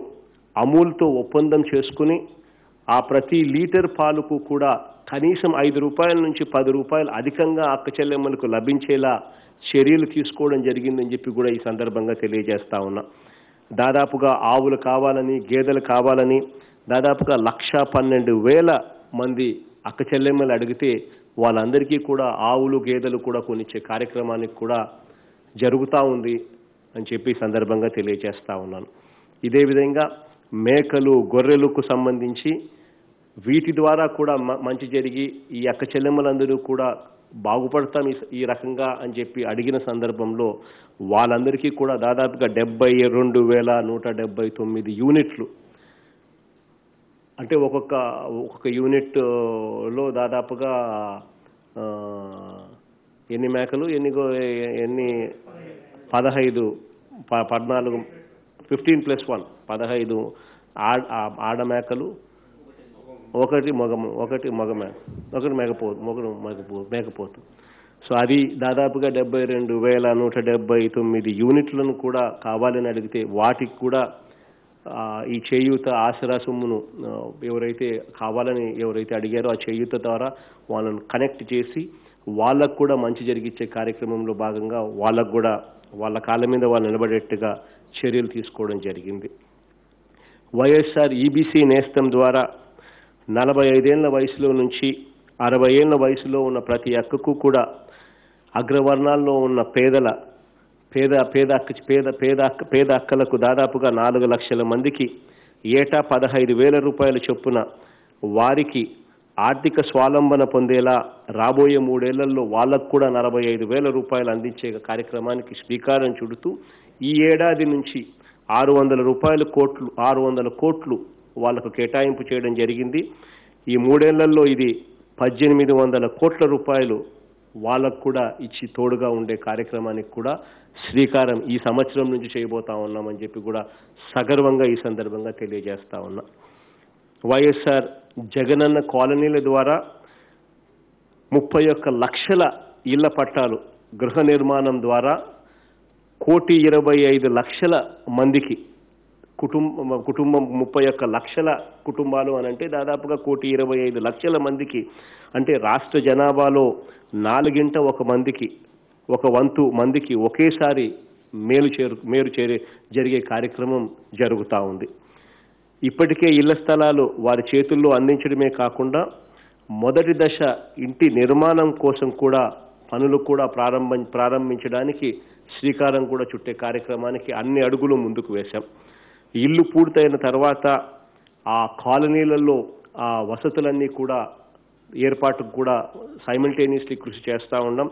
అమూల్తో ఒప్పందం చేసుకుని ఆ ప్రతి లీటర్ పాలకు కూడా కనీసం ఐదు రూపాయల నుంచి పది రూపాయలు అధికంగా అక్క చెల్లెమ్మలకు లభించేలా చర్యలు తీసుకోవడం జరిగిందని చెప్పి కూడా ఈ సందర్భంగా తెలియజేస్తా ఉన్నా. దాదాపుగా ఆవులు కావాలని గేదెలు కావాలని దాదాపుగా లక్ష పన్నెండు వేల మంది అక్క చెల్లెమ్మలు అడిగితే వాళ్ళందరికీ కూడా ఆవులు గేదెలు కూడా కొనిచ్చే కార్యక్రమానికి కూడా జరుగుతూ ఉంది అని చెప్పి సందర్భంగా తెలియజేస్తూ ఉన్నాను. ఇదే విధంగా మేకలు గొర్రెలకు సంబంధించి వీటి ద్వారా కూడా మ- మంచి జరిగి ఈ అక్క చెల్లెమ్మలందరూ కూడా బాగుపడతాం ఈ- ఈ రకంగా అని చెప్పి అడిగిన సందర్భంలో వాళ్ళందరికీ కూడా దాదాపుగా డెబ్బై రెండు వేల నూట డెబ్బై తొమ్మిది యూనిట్లు అంటే ఒక్కొక్క ఒక్కొక్క యూనిట్లో దాదాపుగా ఎన్ని మేకలు ఎన్ని గో- ఎన్ని పదహైదు ప- పద్నాలుగు ఫిఫ్టీన్ ప్లస్ వన్ పదహైదు ఆడ ఆడ మేకలు ఒకటి మగ ఒకటి మగ మేక ఒకటి మేకపోతు ఒకటి మేకపో మేకపోతు. సో అది దాదాపుగా డెబ్బై రెండు వేల నూట డెబ్బై తొమ్మిది యూనిట్లను కూడా కావాలని అడిగితే వాటికి కూడా ఈ చేయూత ఆసరా సొమ్మును ఎవరైతే కావాలని ఎవరైతే అడిగారో ఆ చేయూత ద్వారా వాళ్ళను కనెక్ట్ చేసి వాళ్ళకు కూడా మంచి జరిగించే కార్యక్రమంలో భాగంగా వాళ్ళకు కూడా వాళ్ళ కాళ్ళ మీద వాళ్ళు నిలబడేట్టుగా చర్యలు తీసుకోవడం జరిగింది. వైఎస్ఆర్ ఈబీసీ నేస్తం ద్వారా నలభై ఐదేళ్ళ వయసులో నుంచి అరవై ఏళ్ళ వయసులో ఉన్న ప్రతి అక్కకు కూడా అగ్రవర్ణాల్లో ఉన్న పేదల పేద పేద పేద పేద పేద అక్కలకు దాదాపుగా నాలుగు లక్షల మందికి ఏటా పదహైదు వేల రూపాయల చొప్పున వారికి ఆర్థిక స్వాలంబన పొందేలా రాబోయే మూడేళ్ళలో వాళ్ళకు కూడా నలభై ఐదు వేల రూపాయలు అందించే కార్యక్రమానికి శ్రీకారం చుడుతూ ఈ ఏడాది నుంచి ఆరు వందల రూపాయల కోట్లు ఆరు వందల కోట్లు వాళ్ళకు కేటాయింపు చేయడం జరిగింది. ఈ మూడేళ్ళలో ఇది పద్దెనిమిది వందల కోట్ల రూపాయలు వాళ్ళకు కూడా ఇచ్చి తోడుగా ఉండే కార్యక్రమానికి కూడా శ్రీకారం ఈ సంవత్సరం నుంచి చేయబోతా ఉన్నామని చెప్పి కూడా సగర్వంగా ఈ సందర్భంగా తెలియజేస్తా ఉన్నా. వైఎస్ఆర్ జగనన్న కాలనీల ద్వారా ముప్పై ఒక్క లక్షల ఇళ్ళ పట్టాలు గృహ నిర్మాణం ద్వారా కోటి ఇరవై ఐదు లక్షల మందికి కుటుంబం కుటుంబం ముప్పై ఒక్క లక్షల కుటుంబాలు అని అంటే దాదాపుగా కోటి ఇరవై ఐదు లక్షల మందికి. అంటే రాష్ట్ర జనాభాలో నాలుగింట ఒక మందికి ఒక వంతు మందికి ఒకేసారి మేలు చేరు మేలు చేరే జరిగే కార్యక్రమం జరుగుతూ ఉంది. ఇప్పటికే ఇళ్ళ స్థలాలు వారి చేతుల్లో అందించడమే కాకుండా మొదటి దశ ఇంటి నిర్మాణం కోసం కూడా పనులు కూడా ప్రారంభం ప్రారంభించడానికి శ్రీకారం కూడా చుట్టే కార్యక్రమానికి అన్ని అడుగులు ముందుకు వేశాం. ఇల్లు పూర్తయిన తర్వాత ఆ కాలనీలలో ఆ వసతులన్నీ కూడా ఏర్పాటుకు కూడా సైమల్టేనియస్లీ కృషి చేస్తూ ఉన్నాం.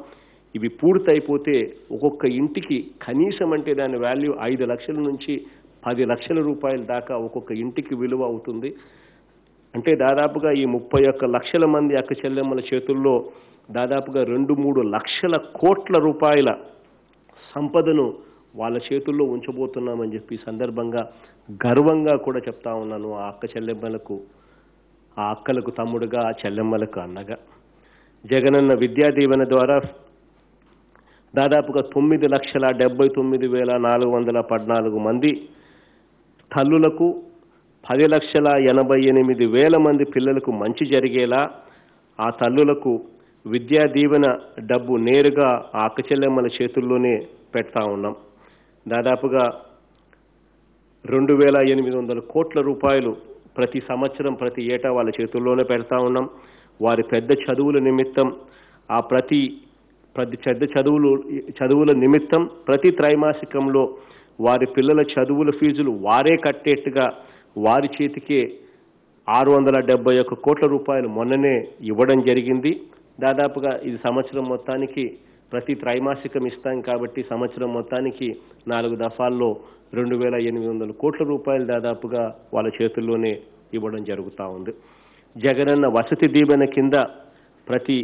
ఇవి పూర్తయిపోతే ఒక్కొక్క ఇంటికి కనీసం అంటే దాని వాల్యూ ఐదు లక్షల నుంచి పది లక్షల రూపాయల దాకా ఒక్కొక్క ఇంటికి విలువ అవుతుంది. అంటే దాదాపుగా ఈ ముప్పై ఒక్క లక్షల మంది అక్క చెల్లెమ్మల చేతుల్లో దాదాపుగా రెండు మూడు లక్షల కోట్ల రూపాయల సంపదను వాళ్ళ చేతుల్లో ఉంచబోతున్నామని చెప్పి సందర్భంగా గర్వంగా కూడా చెప్తా ఉన్నాను ఆ అక్క చెల్లెమ్మలకు ఆ అక్కలకు తమ్ముడుగా ఆ చెల్లెమ్మలకు అన్నగా. జగనన్న విద్యా దీవెన ద్వారా దాదాపుగా తొమ్మిది లక్షల డెబ్బై తొమ్మిది వేల నాలుగు వందల పద్నాలుగు మంది తల్లులకు పది లక్షల ఎనభై ఎనిమిది వేల మంది పిల్లలకు మంచి జరిగేలా ఆ తల్లులకు విద్యా దీవెన డబ్బు నేరుగా ఆ అక్క చేతుల్లోనే పెడతా ఉన్నాం. దాదాపుగా రెండు వేల ఎనిమిది వందల కోట్ల రూపాయలు ప్రతి సంవత్సరం ప్రతి ఏటా వాళ్ళ చేతుల్లోనే పెడతా ఉన్నాం. వారి పెద్ద చదువుల నిమిత్తం ఆ ప్రతి ప్రతి పెద్ద చదువులు చదువుల నిమిత్తం ప్రతి త్రైమాసికంలో వారి పిల్లల చదువుల ఫీజులు వారే కట్టేట్టుగా వారి చేతికే ఆరు వందల డెబ్బై ఒక్క కోట్ల రూపాయలు మొన్ననే ఇవ్వడం జరిగింది. దాదాపుగా ఇది సంవత్సరం మొత్తానికి ప్రతి త్రైమాసికం ఇస్తాం కాబట్టి సంవత్సరం మొత్తానికి నాలుగు దఫాల్లో రెండు వేల ఎనిమిది వందల కోట్ల రూపాయలు దాదాపుగా వాళ్ళ చేతుల్లోనే ఇవ్వడం జరుగుతూ ఉంది. జగనన్న వసతి దీవెన కింద ప్రతి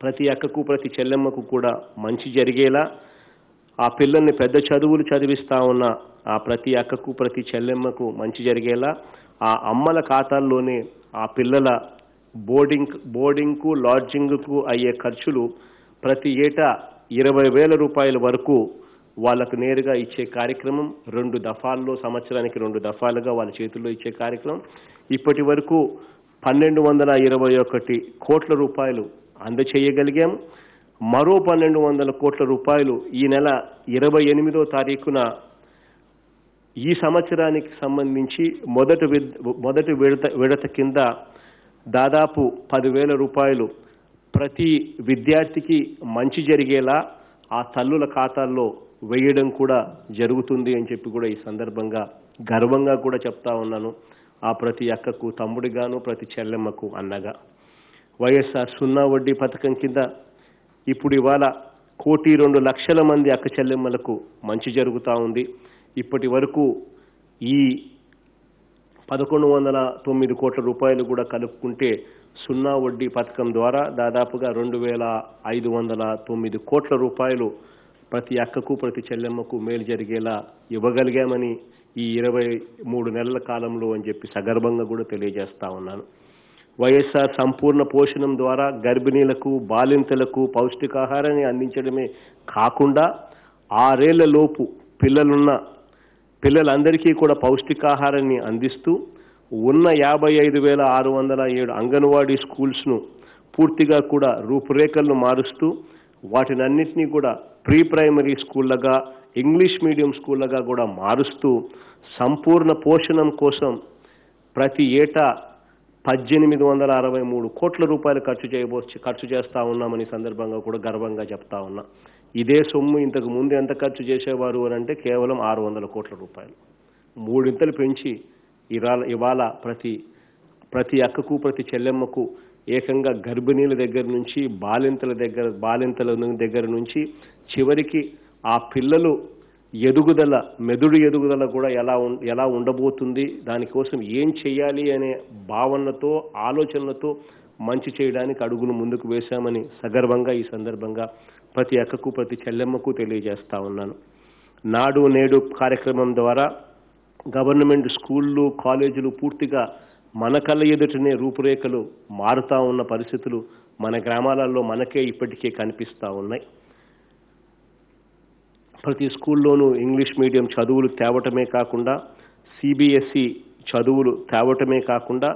ప్రతి అక్కకు ప్రతి చెల్లెమ్మకు కూడా మంచి జరిగేలా ఆ పిల్లల్ని పెద్ద చదువులు చదివిస్తా ఉన్న ఆ ప్రతి అక్కకు ప్రతి చెల్లెమ్మకు మంచి జరిగేలా ఆ అమ్మల ఖాతాల్లోనే ఆ పిల్లల బోర్డింగ్ బోర్డింగ్కు లాడ్జింగ్కు అయ్యే ఖర్చులు ప్రతి ఏటా ఇరవై వేల రూపాయల వరకు వాళ్ళకు నేరుగా ఇచ్చే కార్యక్రమం రెండు దఫాల్లో సంవత్సరానికి రెండు దఫాలుగా వాళ్ళ చేతుల్లో ఇచ్చే కార్యక్రమం. ఇప్పటి వరకు పన్నెండు వందల ఇరవై ఒకటి కోట్ల రూపాయలు అందచేయగలిగాం. మరో పన్నెండు వందల కోట్ల రూపాయలు ఈ నెల ఇరవై ఎనిమిదో తారీఖున ఈ సంవత్సరానికి సంబంధించి మొదటి మొదటి విడత విడత కింద దాదాపు పదివేల రూపాయలు ప్రతి విద్యార్థికి మంచి జరిగేలా ఆ తల్లుల ఖాతాల్లో వేయడం కూడా జరుగుతుంది అని చెప్పి కూడా ఈ సందర్భంగా గర్వంగా కూడా చెప్తా ఉన్నాను. ఆ ప్రతి అక్కకు తమ్ముడిగాను ప్రతి చెల్లెమ్మకు అన్నగా. వైఎస్ఆర్ సున్నా వడ్డీ పథకం కింద ఇప్పుడు ఇవాళ కోటి రెండు లక్షల మంది అక్క చెల్లెమ్మలకు మంచి జరుగుతూ ఉంది. ఇప్పటి వరకు ఈ పదకొండు వందల తొమ్మిది కోట్ల రూపాయలు కూడా కలుపుకుంటే సున్నా వడ్డీ పథకం ద్వారా దాదాపుగా రెండు వేల ఐదు వందల తొమ్మిది కోట్ల రూపాయలు ప్రతి అక్కకు ప్రతి చెల్లెమ్మకు మేలు జరిగేలా ఇవ్వగలిగామని ఈ ఇరవై మూడు నెలల కాలంలో అని చెప్పి సగర్భంగా కూడా తెలియజేస్తా ఉన్నాను. వైఎస్ఆర్ సంపూర్ణ పోషణం ద్వారా గర్భిణీలకు బాలింతలకు పౌష్టికాహారాన్ని అందించడమే కాకుండా ఆరేళ్ళలోపు పిల్లలున్న పిల్లలందరికీ కూడా పౌష్టికాహారాన్ని అందిస్తూ ఉన్న యాభై ఐదు వేల ఆరు వందల ఏడు అంగన్వాడీ స్కూల్స్ను పూర్తిగా కూడా రూపురేఖలను మారుస్తూ వాటినన్నింటినీ కూడా ప్రీ ప్రైమరీ స్కూళ్ళగా ఇంగ్లీష్ మీడియం స్కూళ్ళగా కూడా మారుస్తూ సంపూర్ణ పోషణం కోసం ప్రతి ఏటా పద్దెనిమిది వందల అరవై మూడు కోట్ల రూపాయలు ఖర్చు చేయబో ఖర్చు చేస్తా ఉన్నామని సందర్భంగా కూడా గర్వంగా చెప్తా ఉన్నా. ఇదే సొమ్ము ఇంతకు ముందు ఎంత ఖర్చు చేసేవారు అని అంటే కేవలం ఆరు వందల కోట్ల రూపాయలు. మూడింతలు పెంచి ఇవాళ ఇవాళ ప్రతి ప్రతి అక్కకు ప్రతి చెల్లెమ్మకు ఏకంగా గర్భిణీల దగ్గర నుంచి బాలింతల దగ్గర బాలింతల దగ్గర నుంచి చివరికి ఆ పిల్లలు ఎదుగుదల మెదుడు ఎదుగుదల కూడా ఎలా ఉం- ఎలా ఉండబోతుంది దానికోసం ఏం చేయాలి అనే భావనతో ఆలోచనలతో మంచి చేయడానికి అడుగులు ముందుకు వేశామని సగర్వంగా ఈ సందర్భంగా ప్రతి అక్కకు ప్రతి చెల్లెమ్మకు తెలియజేస్తా ఉన్నాను. నాడు నేడు కార్యక్రమం ద్వారా గవర్నమెంట్ స్కూళ్ళు కాలేజీలు పూర్తిగా మన కళ్ళ ఎదుటనే రూపురేఖలు మారుతూ ఉన్న పరిస్థితులు మన గ్రామాలలో మనకే ఇప్పటికే కనిపిస్తూ ఉన్నాయి. ప్రతి స్కూల్లోనూ ఇంగ్లీష్ మీడియం చదువులు తేవటమే కాకుండా సిబిఎస్ఈ చదువులు తేవటమే కాకుండా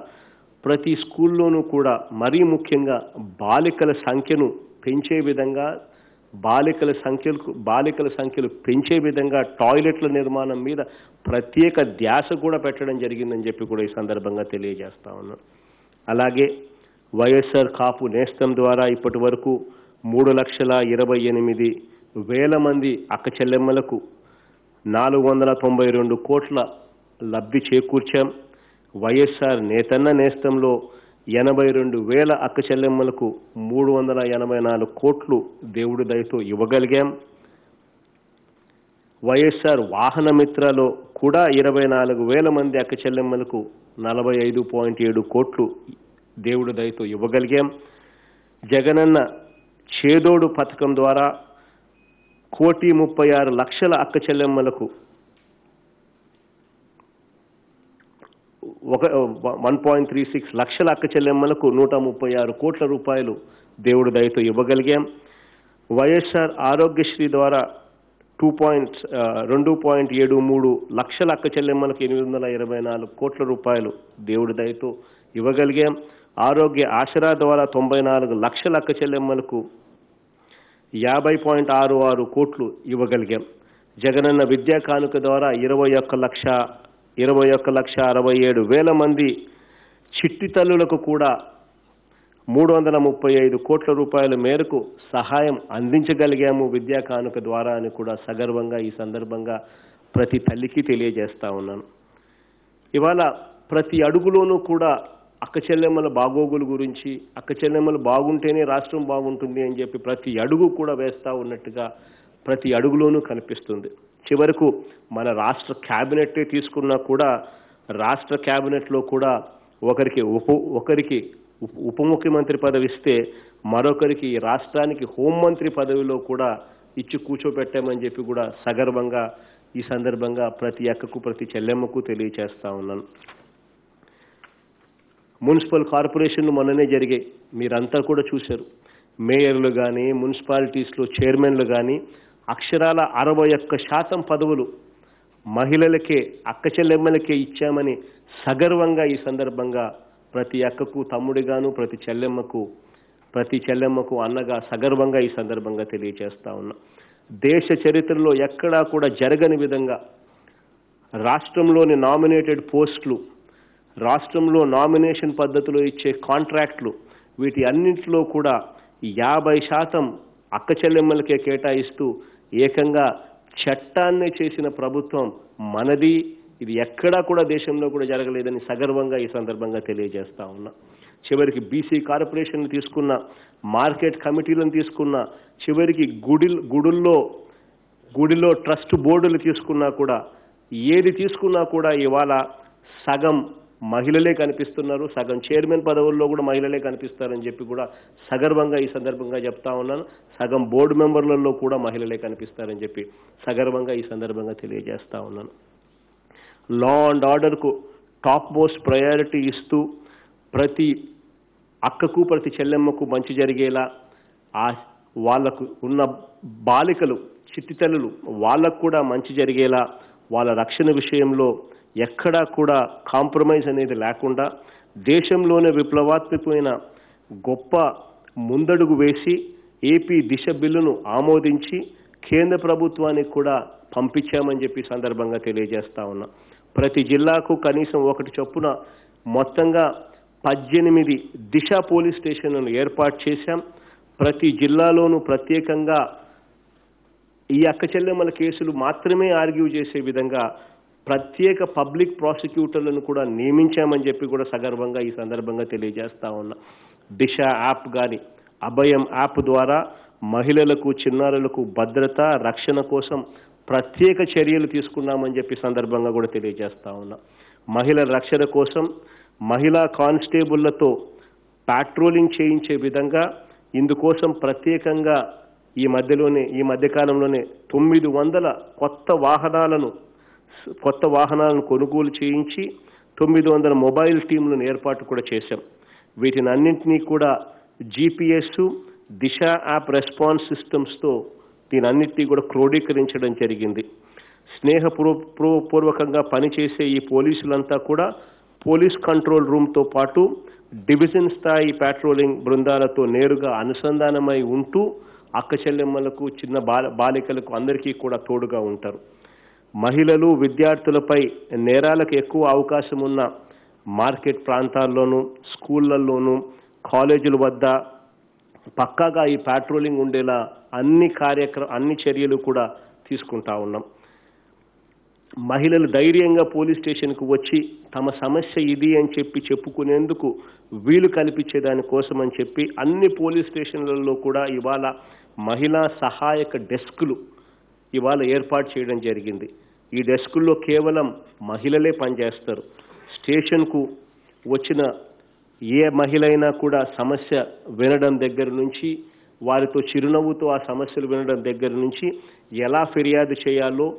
ప్రతి స్కూల్లోనూ కూడా మరీ ముఖ్యంగా బాలికల సంఖ్యను పెంచే విధంగా బాలికల సంఖ్యలకు బాలికల సంఖ్యలు పెంచే విధంగా టాయిలెట్ల నిర్మాణం మీద ప్రత్యేక ధ్యాస కూడా పెట్టడం జరిగిందని చెప్పి కూడా ఈ సందర్భంగా తెలియజేస్తా ఉన్నాను అలాగే వైఎస్ఆర్ కాపు నేస్తం ద్వారా ఇప్పటి వరకు మూడు లక్షల ఇరవై ఎనిమిది వేల మంది అక్క చెల్లెమ్మలకు నాలుగు వందల తొంభై రెండు కోట్ల లబ్ధి చేకూర్చాం. వైఎస్ఆర్ నేతన్న నేస్తంలో ఎనభై రెండు వేల అక్క చెల్లెమ్మలకు మూడు వందల ఎనభై నాలుగు కోట్లు దేవుడి దయతో ఇవ్వగలిగాం. వైఎస్ఆర్ వాహనమిత్రలో కూడా ఇరవై నాలుగు వేల మంది అక్క చెల్లెమ్మలకు నలభై ఐదు పాయింట్ ఏడు కోట్లు దేవుడి దయతో ఇవ్వగలిగాం. జగనన్న చేదోడు పథకం ద్వారా కోటి ముప్పై ఆరు లక్షల అక్క చెల్లెమ్మలకు ఒక వన్ పాయింట్ త్రీ సిక్స్ లక్షల అక్క చెల్లెమ్మలకు నూట ముప్పై ఆరు కోట్ల రూపాయలు దేవుడి దయతో ఇవ్వగలిగాం. వైఎస్ఆర్ ఆరోగ్యశ్రీ ద్వారా టూ పాయింట్ రెండు పాయింట్ ఏడు మూడు లక్షల అక్క చెల్లెమ్మలకు ఎనిమిది వందల ఇరవై నాలుగు కోట్ల రూపాయలు దేవుడి దయతో ఇవ్వగలిగాం. ఆరోగ్య ఆసరా ద్వారా తొంభై నాలుగు లక్షల అక్క చెల్లెమ్మలకు యాభై పాయింట్ ఆరు ఆరు కోట్లు ఇవ్వగలిగాం. జగనన్న విద్యా కానుక ద్వారా ఇరవై ఒక్క లక్ష ఇరవై ఒక్క లక్ష అరవై ఏడు వేల మంది చిట్టి తల్లులకు కూడా మూడు వందల ముప్పై ఐదు కోట్ల రూపాయల మేరకు సహాయం అందించగలిగాము విద్యా కానుక ద్వారా అని కూడా సగర్వంగా ఈ సందర్భంగా ప్రతి తల్లికి తెలియజేస్తా ఉన్నాను. ఇవాళ ప్రతి అడుగులోనూ కూడా అక్క చెల్లెమ్మల బాగోగుల గురించి అక్క చెల్లెమ్మలు బాగుంటేనే రాష్ట్రం బాగుంటుంది అని చెప్పి ప్రతి అడుగు కూడా వేస్తూ ఉన్నట్టుగా ప్రతి అడుగులోనూ కనిపిస్తుంది. చివరకు మన రాష్ట్ర క్యాబినెట్ తీసుకున్నా కూడా రాష్ట్ర క్యాబినెట్లో కూడా ఒకరికి ఉప ఒకరికి ఉప ఉప ముఖ్యమంత్రి పదవి ఇస్తే మరొకరికి ఈ రాష్ట్రానికి హోంమంత్రి పదవిలో కూడా ఇచ్చి కూర్చోబెట్టామని చెప్పి కూడా సగర్వంగా ఈ సందర్భంగా ప్రతి అక్కకు ప్రతి చెల్లెమ్మకు తెలియచేస్తా ఉన్నాను. మున్సిపల్ కార్పొరేషన్లు మొన్ననే జరిగాయి. మీరంతా కూడా చూశారు. మేయర్లు కానీ మున్సిపాలిటీస్లో చైర్మన్లు కానీ అక్షరాల అరవై ఒక్క శాతం పదవులు మహిళలకే అక్క చెల్లెమ్మలకే ఇచ్చామని సగర్వంగా ఈ సందర్భంగా ప్రతి అక్కకు తమ్ముడిగాను ప్రతి చెల్లెమ్మకు ప్రతి చెల్లెమ్మకు అన్నగా సగర్వంగా ఈ సందర్భంగా తెలియజేస్తా ఉన్నా. దేశ చరిత్రలో ఎక్కడా కూడా జరగని విధంగా రాష్ట్రంలోని నామినేటెడ్ పోస్టులు రాష్ట్రంలో నామినేషన్ పద్ధతిలో ఇచ్చే కాంట్రాక్ట్లు వీటి అన్నింటిలో కూడా యాభై శాతం అక్క చెల్లెమ్మలకే కేటాయిస్తూ ఏకంగా చట్టాన్ని చేసిన ప్రభుత్వం మనది. ఇది ఎక్కడా కూడా దేశంలో కూడా జరగలేదని సగర్వంగా ఈ సందర్భంగా తెలియజేస్తా ఉన్నా. చివరికి బీసీ కార్పొరేషన్ తీసుకున్న మార్కెట్ కమిటీలను తీసుకున్న చివరికి గుడి గుడుల్లో గుడిలో ట్రస్ట్ బోర్డులు తీసుకున్నా కూడా ఏది తీసుకున్నా కూడా ఇవాళ సగం మహిళలే కనిపిస్తున్నారు. సగం చైర్మన్ పదవుల్లో కూడా మహిళలే కనిపిస్తారని చెప్పి కూడా సగర్వంగా ఈ సందర్భంగా చెప్తా ఉన్నాను. సగం బోర్డు మెంబర్లలో కూడా మహిళలే కనిపిస్తారని చెప్పి సగర్వంగా ఈ సందర్భంగా తెలియజేస్తా ఉన్నాను. లా అండ్ ఆర్డర్కు టాప్ మోస్ట్ ప్రయారిటీ ఇస్తూ ప్రతి అక్కకు ప్రతి చెల్లెమ్మకు మంచి జరిగేలా ఆ వాళ్ళకు ఉన్న బాలికలు చిట్టితల్లులు వాళ్ళకు కూడా మంచి జరిగేలా వాళ్ళ రక్షణ విషయంలో ఎక్కడా కూడా కాంప్రమైజ్ అనేది లేకుండా దేశంలోనే విప్లవాత్మకమైన గొప్ప ముందడుగు వేసి ఏపీ దిశ బిల్లును ఆమోదించి కేంద్ర ప్రభుత్వానికి కూడా పంపించామని చెప్పి సందర్భంగా తెలియజేస్తా ఉన్నా. ప్రతి జిల్లాకు కనీసం ఒకటి చొప్పున మొత్తంగా పద్దెనిమిది దిశ పోలీస్ స్టేషన్లను ఏర్పాటు చేశాం. ప్రతి జిల్లాలోనూ ప్రత్యేకంగా ఈ అక్క చెల్లెమ్మల కేసులు మాత్రమే ఆర్గ్యూ చేసే విధంగా ప్రత్యేక పబ్లిక్ ప్రాసిక్యూటర్లను కూడా నియమించామని చెప్పి కూడా సగర్వంగా ఈ సందర్భంగా తెలియజేస్తా ఉన్నా. దిశ యాప్ కానీ అభయం యాప్ ద్వారా మహిళలకు చిన్నారులకు భద్రత రక్షణ కోసం ప్రత్యేక చర్యలు తీసుకున్నామని చెప్పి సందర్భంగా కూడా తెలియజేస్తా ఉన్నా. మహిళల రక్షణ కోసం మహిళా కానిస్టేబుళ్ళతో పాట్రోలింగ్ చేయించే విధంగా ఇందుకోసం ప్రత్యేకంగా ఈ మధ్యలోనే ఈ మధ్యకాలంలోనే తొమ్మిది వందల కొత్త వాహనాలను కొత్త వాహనాలను కొనుగోలు చేయించి తొమ్మిది వందల మొబైల్ టీంలను ఏర్పాటు కూడా చేశాం. వీటిని అన్నింటినీ కూడా జీపీఎస్ దిశ యాప్ రెస్పాన్స్ సిస్టమ్స్తో దీనన్నింటినీ కూడా క్రోడీకరించడం జరిగింది. స్నేహపూర్వ పూర్వకంగా పనిచేసే ఈ పోలీసులంతా కూడా పోలీస్ కంట్రోల్ రూమ్తో పాటు డివిజన్ స్థాయి పాట్రోలింగ్ బృందాలతో నేరుగా అనుసంధానమై ఉంటూ అక్క చెల్లెమ్మలకు చిన్న బాల బాలికలకు అందరికీ కూడా తోడుగా ఉంటారు. మహిళలు విద్యార్థులపై నేరాలకు ఎక్కువ అవకాశం ఉన్న మార్కెట్ ప్రాంతాల్లోనూ స్కూళ్ళల్లోనూ కాలేజీల వద్ద పక్కాగా ఈ పాట్రోలింగ్ ఉండేలా అన్ని కార్యక్రమ అన్ని చర్యలు కూడా తీసుకుంటా ఉన్నాం. మహిళలు ధైర్యంగా పోలీస్ స్టేషన్కు వచ్చి తమ సమస్య ఇది అని చెప్పి చెప్పుకునేందుకు వీలు కల్పించే దానికోసం అని చెప్పి అన్ని పోలీస్ స్టేషన్లలో కూడా ఇవాళ మహిళా సహాయక డెస్కులు ఇవాళ ఏర్పాటు చేయడం జరిగింది. ఈ డెస్కుల్లో కేవలం మహిళలే పనిచేస్తారు. స్టేషన్కు వచ్చిన ఏ మహిళ అయినా కూడా సమస్య వినడం దగ్గర నుంచి వారితో చిరునవ్వుతో ఆ సమస్యలు వినడం దగ్గర నుంచి ఎలా ఫిర్యాదు చేయాలో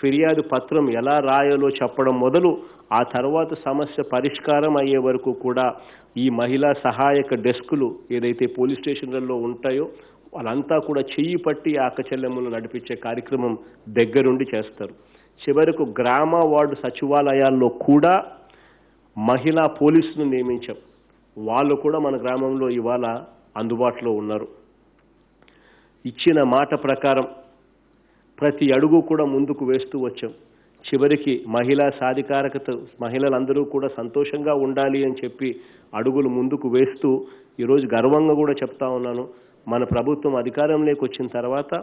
ఫిర్యాదు పత్రం ఎలా రాయాలో చెప్పడం మొదలు ఆ తర్వాత సమస్య పరిష్కారం అయ్యే వరకు కూడా ఈ మహిళా సహాయక డెస్కులు ఏదైతే పోలీస్ స్టేషన్లలో ఉంటాయో వాళ్ళంతా కూడా చెయ్యి పట్టి ఆకచల్యములు నడిపించే కార్యక్రమం దగ్గరుండి చేస్తారు. చివరకు గ్రామ వార్డు సచివాలయాల్లో కూడా మహిళా పోలీసును నియమించాం. వాళ్ళు కూడా మన గ్రామంలో ఇవాళ అందుబాటులో ఉన్నారు. ఇచ్చిన మాట ప్రకారం ప్రతి అడుగు కూడా ముందుకు వేస్తూ వచ్చాం. చివరికి మహిళా సాధికారకత మహిళలందరూ కూడా సంతోషంగా ఉండాలి అని చెప్పి అడుగులు ముందుకు వేస్తూ ఈరోజు గర్వంగా కూడా చెప్తా ఉన్నాను. మన ప్రభుత్వం అధికారంలోకి వచ్చిన తర్వాత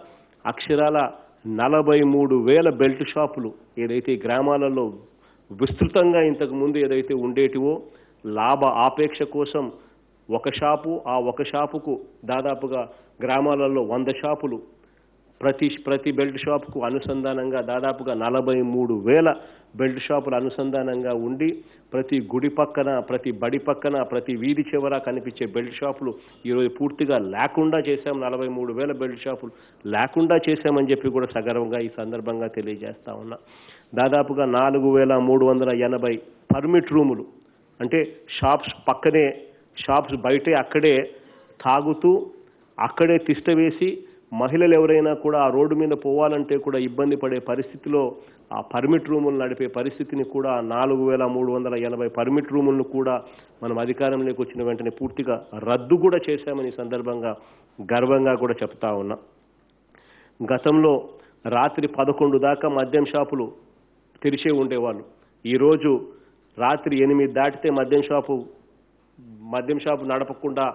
అక్షరాల నలభై మూడు వేల బెల్ట్ షాపులు ఏదైతే గ్రామాలలో విస్తృతంగా ఇంతకు ముందు ఏదైతే ఉండేటివో లాభ ఆపేక్ష కోసం ఒక షాపు ఆ ఒక షాపుకు దాదాపుగా గ్రామాలలో వంద షాపులు ప్రతి ప్రతి బెల్ట్ షాప్కు అనుసంధానంగా దాదాపుగా నలభై మూడు వేల బెల్ట్ షాపులు అనుసంధానంగా ఉండి ప్రతి గుడి పక్కన ప్రతి బడి పక్కన ప్రతి వీధి చివర కనిపించే బెల్ట్ షాపులు ఈరోజు పూర్తిగా లేకుండా చేశాం. నలభై మూడు వేల బెల్ట్ షాపులు లేకుండా చేశామని చెప్పి కూడా సగర్వంగా ఈ సందర్భంగా తెలియజేస్తా ఉన్నా. దాదాపుగా నాలుగు వేల మూడు వందల ఎనభై పర్మిట్ రూములు అంటే షాప్స్ పక్కనే షాప్స్ బయటే అక్కడే తాగుతూ అక్కడే తిష్ట వేసి మహిళలు ఎవరైనా కూడా ఆ రోడ్డు మీద పోవాలంటే కూడా ఇబ్బంది పడే పరిస్థితిలో ఆ పర్మిట్ రూములు నడిపే పరిస్థితిని కూడా నాలుగు వేల మూడు వందల ఎనభై పర్మిట్ రూములను కూడా మనం అధికారంలోకి వచ్చిన వెంటనే పూర్తిగా రద్దు కూడా చేశామని సందర్భంగా గర్వంగా కూడా చెప్తా ఉన్నా. గతంలో రాత్రి పదకొండు దాకా మద్యం షాపులు తెరిచే ఉండేవాళ్ళు. ఈరోజు రాత్రి ఎనిమిది దాటితే మద్యం షాపు మద్యం షాపు నడపకుండా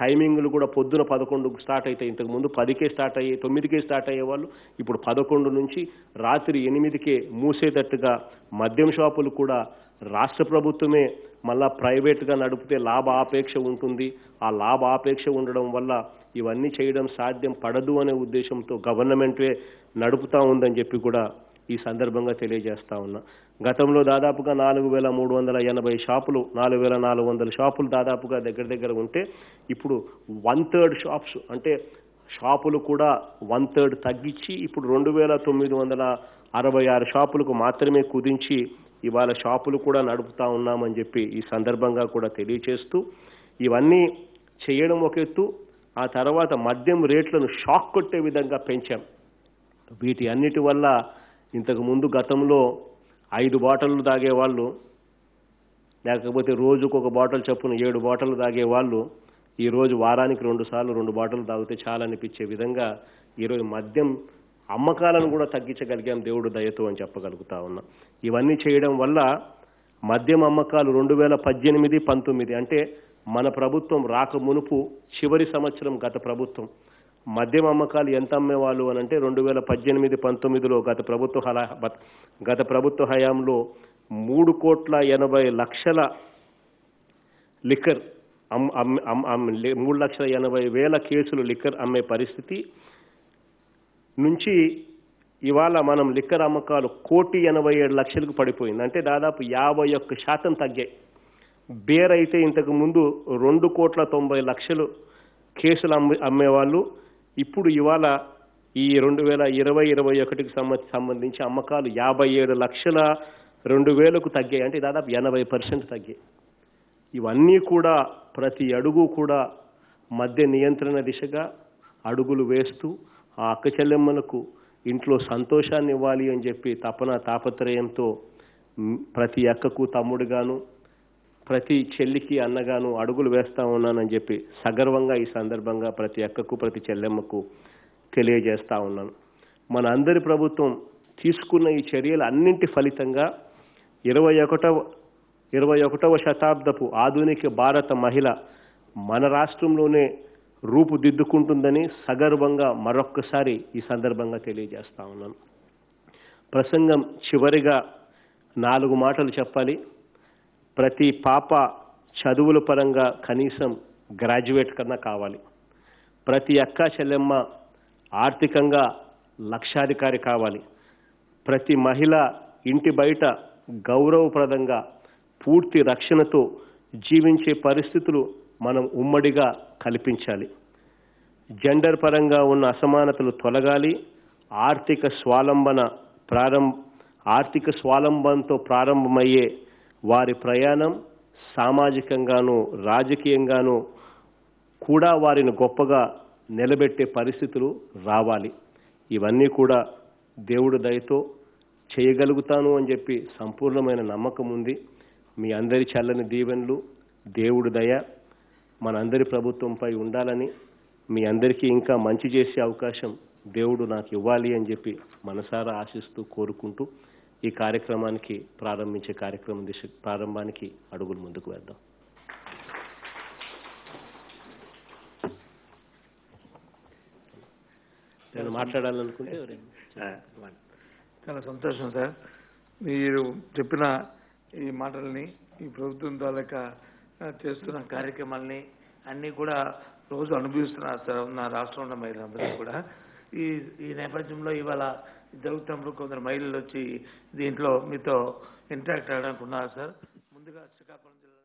టైమింగ్లు కూడా పొద్దున పదకొండుకు స్టార్ట్ అయితే ఇంతకుముందు పదికే స్టార్ట్ అయ్యే తొమ్మిదికే స్టార్ట్ అయ్యేవాళ్ళు. ఇప్పుడు పదకొండు నుంచి రాత్రి ఎనిమిదికే మూసేటట్టుగా మద్యం షాపులు కూడా రాష్ట్ర ప్రభుత్వమే మళ్ళా ప్రైవేట్గా నడిపితే లాభ ఆపేక్ష ఉంటుంది. ఆ లాభ ఆపేక్ష ఉండడం వల్ల ఇవన్నీ చేయడం సాధ్యం పడదు అనే ఉద్దేశంతో గవర్నమెంటే నడుపుతా ఉందని చెప్పి కూడా ఈ సందర్భంగా తెలియజేస్తా ఉన్నా. గతంలో దాదాపుగా నాలుగు వేల మూడు వందల ఎనభై షాపులు నాలుగు వేల నాలుగు వందల షాపులు దాదాపుగా దగ్గర దగ్గర ఉంటే ఇప్పుడు వన్ థర్డ్ షాప్స్ అంటే షాపులు కూడా వన్ థర్డ్ తగ్గించి ఇప్పుడు రెండు వేల తొమ్మిది వందల అరవై ఆరు షాపులకు మాత్రమే కుదించి ఇవాళ షాపులు కూడా నడుపుతా ఉన్నామని చెప్పి ఈ సందర్భంగా కూడా తెలియచేస్తూ ఇవన్నీ చేయడం ఒక ఎత్తు ఆ తర్వాత మద్యం రేట్లను షాక్ కొట్టే విధంగా పెంచాం. వీటి అన్నిటి వల్ల ఇంతకు ముందు గతంలో ఐదు బాటలు తాగేవాళ్ళు లేకపోతే రోజుకు ఒక బాటిల్ చొప్పున ఏడు బాటలు తాగేవాళ్ళు ఈరోజు వారానికి రెండు సార్లు రెండు బాటలు తాగితే చాలా అనిపించే విధంగా ఈరోజు మద్యం అమ్మకాలను కూడా తగ్గించగలిగాం దేవుడు దయతో అని చెప్పగలుగుతా ఉన్నా. ఇవన్నీ చేయడం వల్ల మద్యం అమ్మకాలు రెండు వేల పద్దెనిమిది పంతొమ్మిది అంటే మన ప్రభుత్వం రాక మునుపు చివరి సంవత్సరం గత ప్రభుత్వం. మద్యం అమ్మకాలు ఎంత అమ్మేవాళ్ళు అని అంటే రెండు వేల పద్దెనిమిది పంతొమ్మిదిలో గత ప్రభుత్వ హలా గత ప్రభుత్వ హయాంలో మూడు కోట్ల ఎనభై లక్షల లిక్కర్ మూడు లక్షల ఎనభై వేల కేసులు లిక్కర్ అమ్మే పరిస్థితి నుంచి ఇవాళ మనం లిక్కర్ అమ్మకాలు కోటి ఎనభై ఏడు లక్షలకు పడిపోయింది. అంటే దాదాపు యాభై ఒక్క శాతం తగ్గాయి బేర్ అయితే ఇంతకు ముందు రెండు కోట్ల తొంభై లక్షలు కేసులు అమ్మే అమ్మేవాళ్ళు. ఇప్పుడు ఇవాళ ఈ రెండు వేల ఇరవై ఇరవై ఒకటికి సంబంధించి అమ్మకాలు యాభై ఏడు లక్షల రెండు వేలకు తగ్గాయి. అంటే దాదాపు ఎనభై పర్సెంట్ తగ్గాయి. ఇవన్నీ కూడా ప్రతి అడుగు కూడా మధ్య నియంత్రణ దిశగా అడుగులు వేస్తూ ఆ అక్క చెల్లెమ్మలకు ఇంట్లో సంతోషాన్ని ఇవ్వాలి అని చెప్పి తపన తాపత్రయంతో ప్రతి అక్కకు తమ్ముడుగాను ప్రతి చెల్లికి అన్నగాను అడుగులు వేస్తా ఉన్నానని చెప్పి సగర్వంగా ఈ సందర్భంగా ప్రతి అక్కకు ప్రతి చెల్లెమ్మకు తెలియజేస్తా ఉన్నాను. మన అందరి ప్రభుత్వం తీసుకున్న ఈ చర్యలు అన్నింటి ఫలితంగా ఇరవై ఒకటవ ఇరవై ఒకటవ శతాబ్దపు ఆధునిక భారత మహిళ మన రాష్ట్రంలోనే రూపుదిద్దుకుంటుందని సగర్వంగా మరొక్కసారి ఈ సందర్భంగా తెలియజేస్తా ఉన్నాను. ప్రసంగం చివరిగా నాలుగు మాటలు చెప్పాలి. ప్రతి పాప చదువుల పరంగా కనీసం గ్రాడ్యుయేట్ కన్నా కావాలి. ప్రతి అక్క చెల్లెమ్మ ఆర్థికంగా లక్షాధికారి కావాలి. ప్రతి మహిళ ఇంటి బయట గౌరవప్రదంగా పూర్తి రక్షణతో జీవించే పరిస్థితులు మనం ఉమ్మడిగా కల్పించాలి. జెండర్ పరంగా ఉన్న అసమానతలు తొలగాలి. ఆర్థిక స్వాలంబన ప్రారంభ ఆర్థిక స్వాలంబనతో ప్రారంభమయ్యే వారి ప్రయాణం సామాజికంగాను రాజకీయంగాను కూడా వారిని గొప్పగా నిలబెట్టే పరిస్థితులు రావాలి. ఇవన్నీ కూడా దేవుడు దయతో చేయగలుగుతాను అని చెప్పి సంపూర్ణమైన నమ్మకం ఉంది. మీ అందరి చల్లని దీవెనలు దేవుడు దయ మనందరి ప్రభుత్వంపై ఉండాలని మీ అందరికీ ఇంకా మంచి చేసే అవకాశం దేవుడు నాకు ఇవ్వాలి అని చెప్పి మనసారా ఆశిస్తూ కోరుకుంటూ ఈ కార్యక్రమానికి ప్రారంభించే కార్యక్రమం దిశ ప్రారంభానికి అడుగులు ముందుకు వేద్దాం. నేను మాట్లాడాలనుకుంటే చాలా సంతోషం సార్. మీరు చెప్పిన ఈ మాటల్ని ఈ ప్రభుత్వం తాలూకా ఆ, చేస్తున్న కార్యక్రమాల్ని అన్నీ కూడా రోజు అనుభవిస్తున్నారు సార్ నా రాష్ట్రంలో ఉన్న మహిళలందరూ కూడా. ఈ ఈ నేపథ్యంలో ఇవాళ జరుగుతున్నప్పుడు కొందరు మహిళలు వచ్చి దీంట్లో మీతో ఇంటరాక్ట్ అవ్వడానికి ఉన్నారు సార్ ముందుగా శ్రీకాకుళం జిల్లా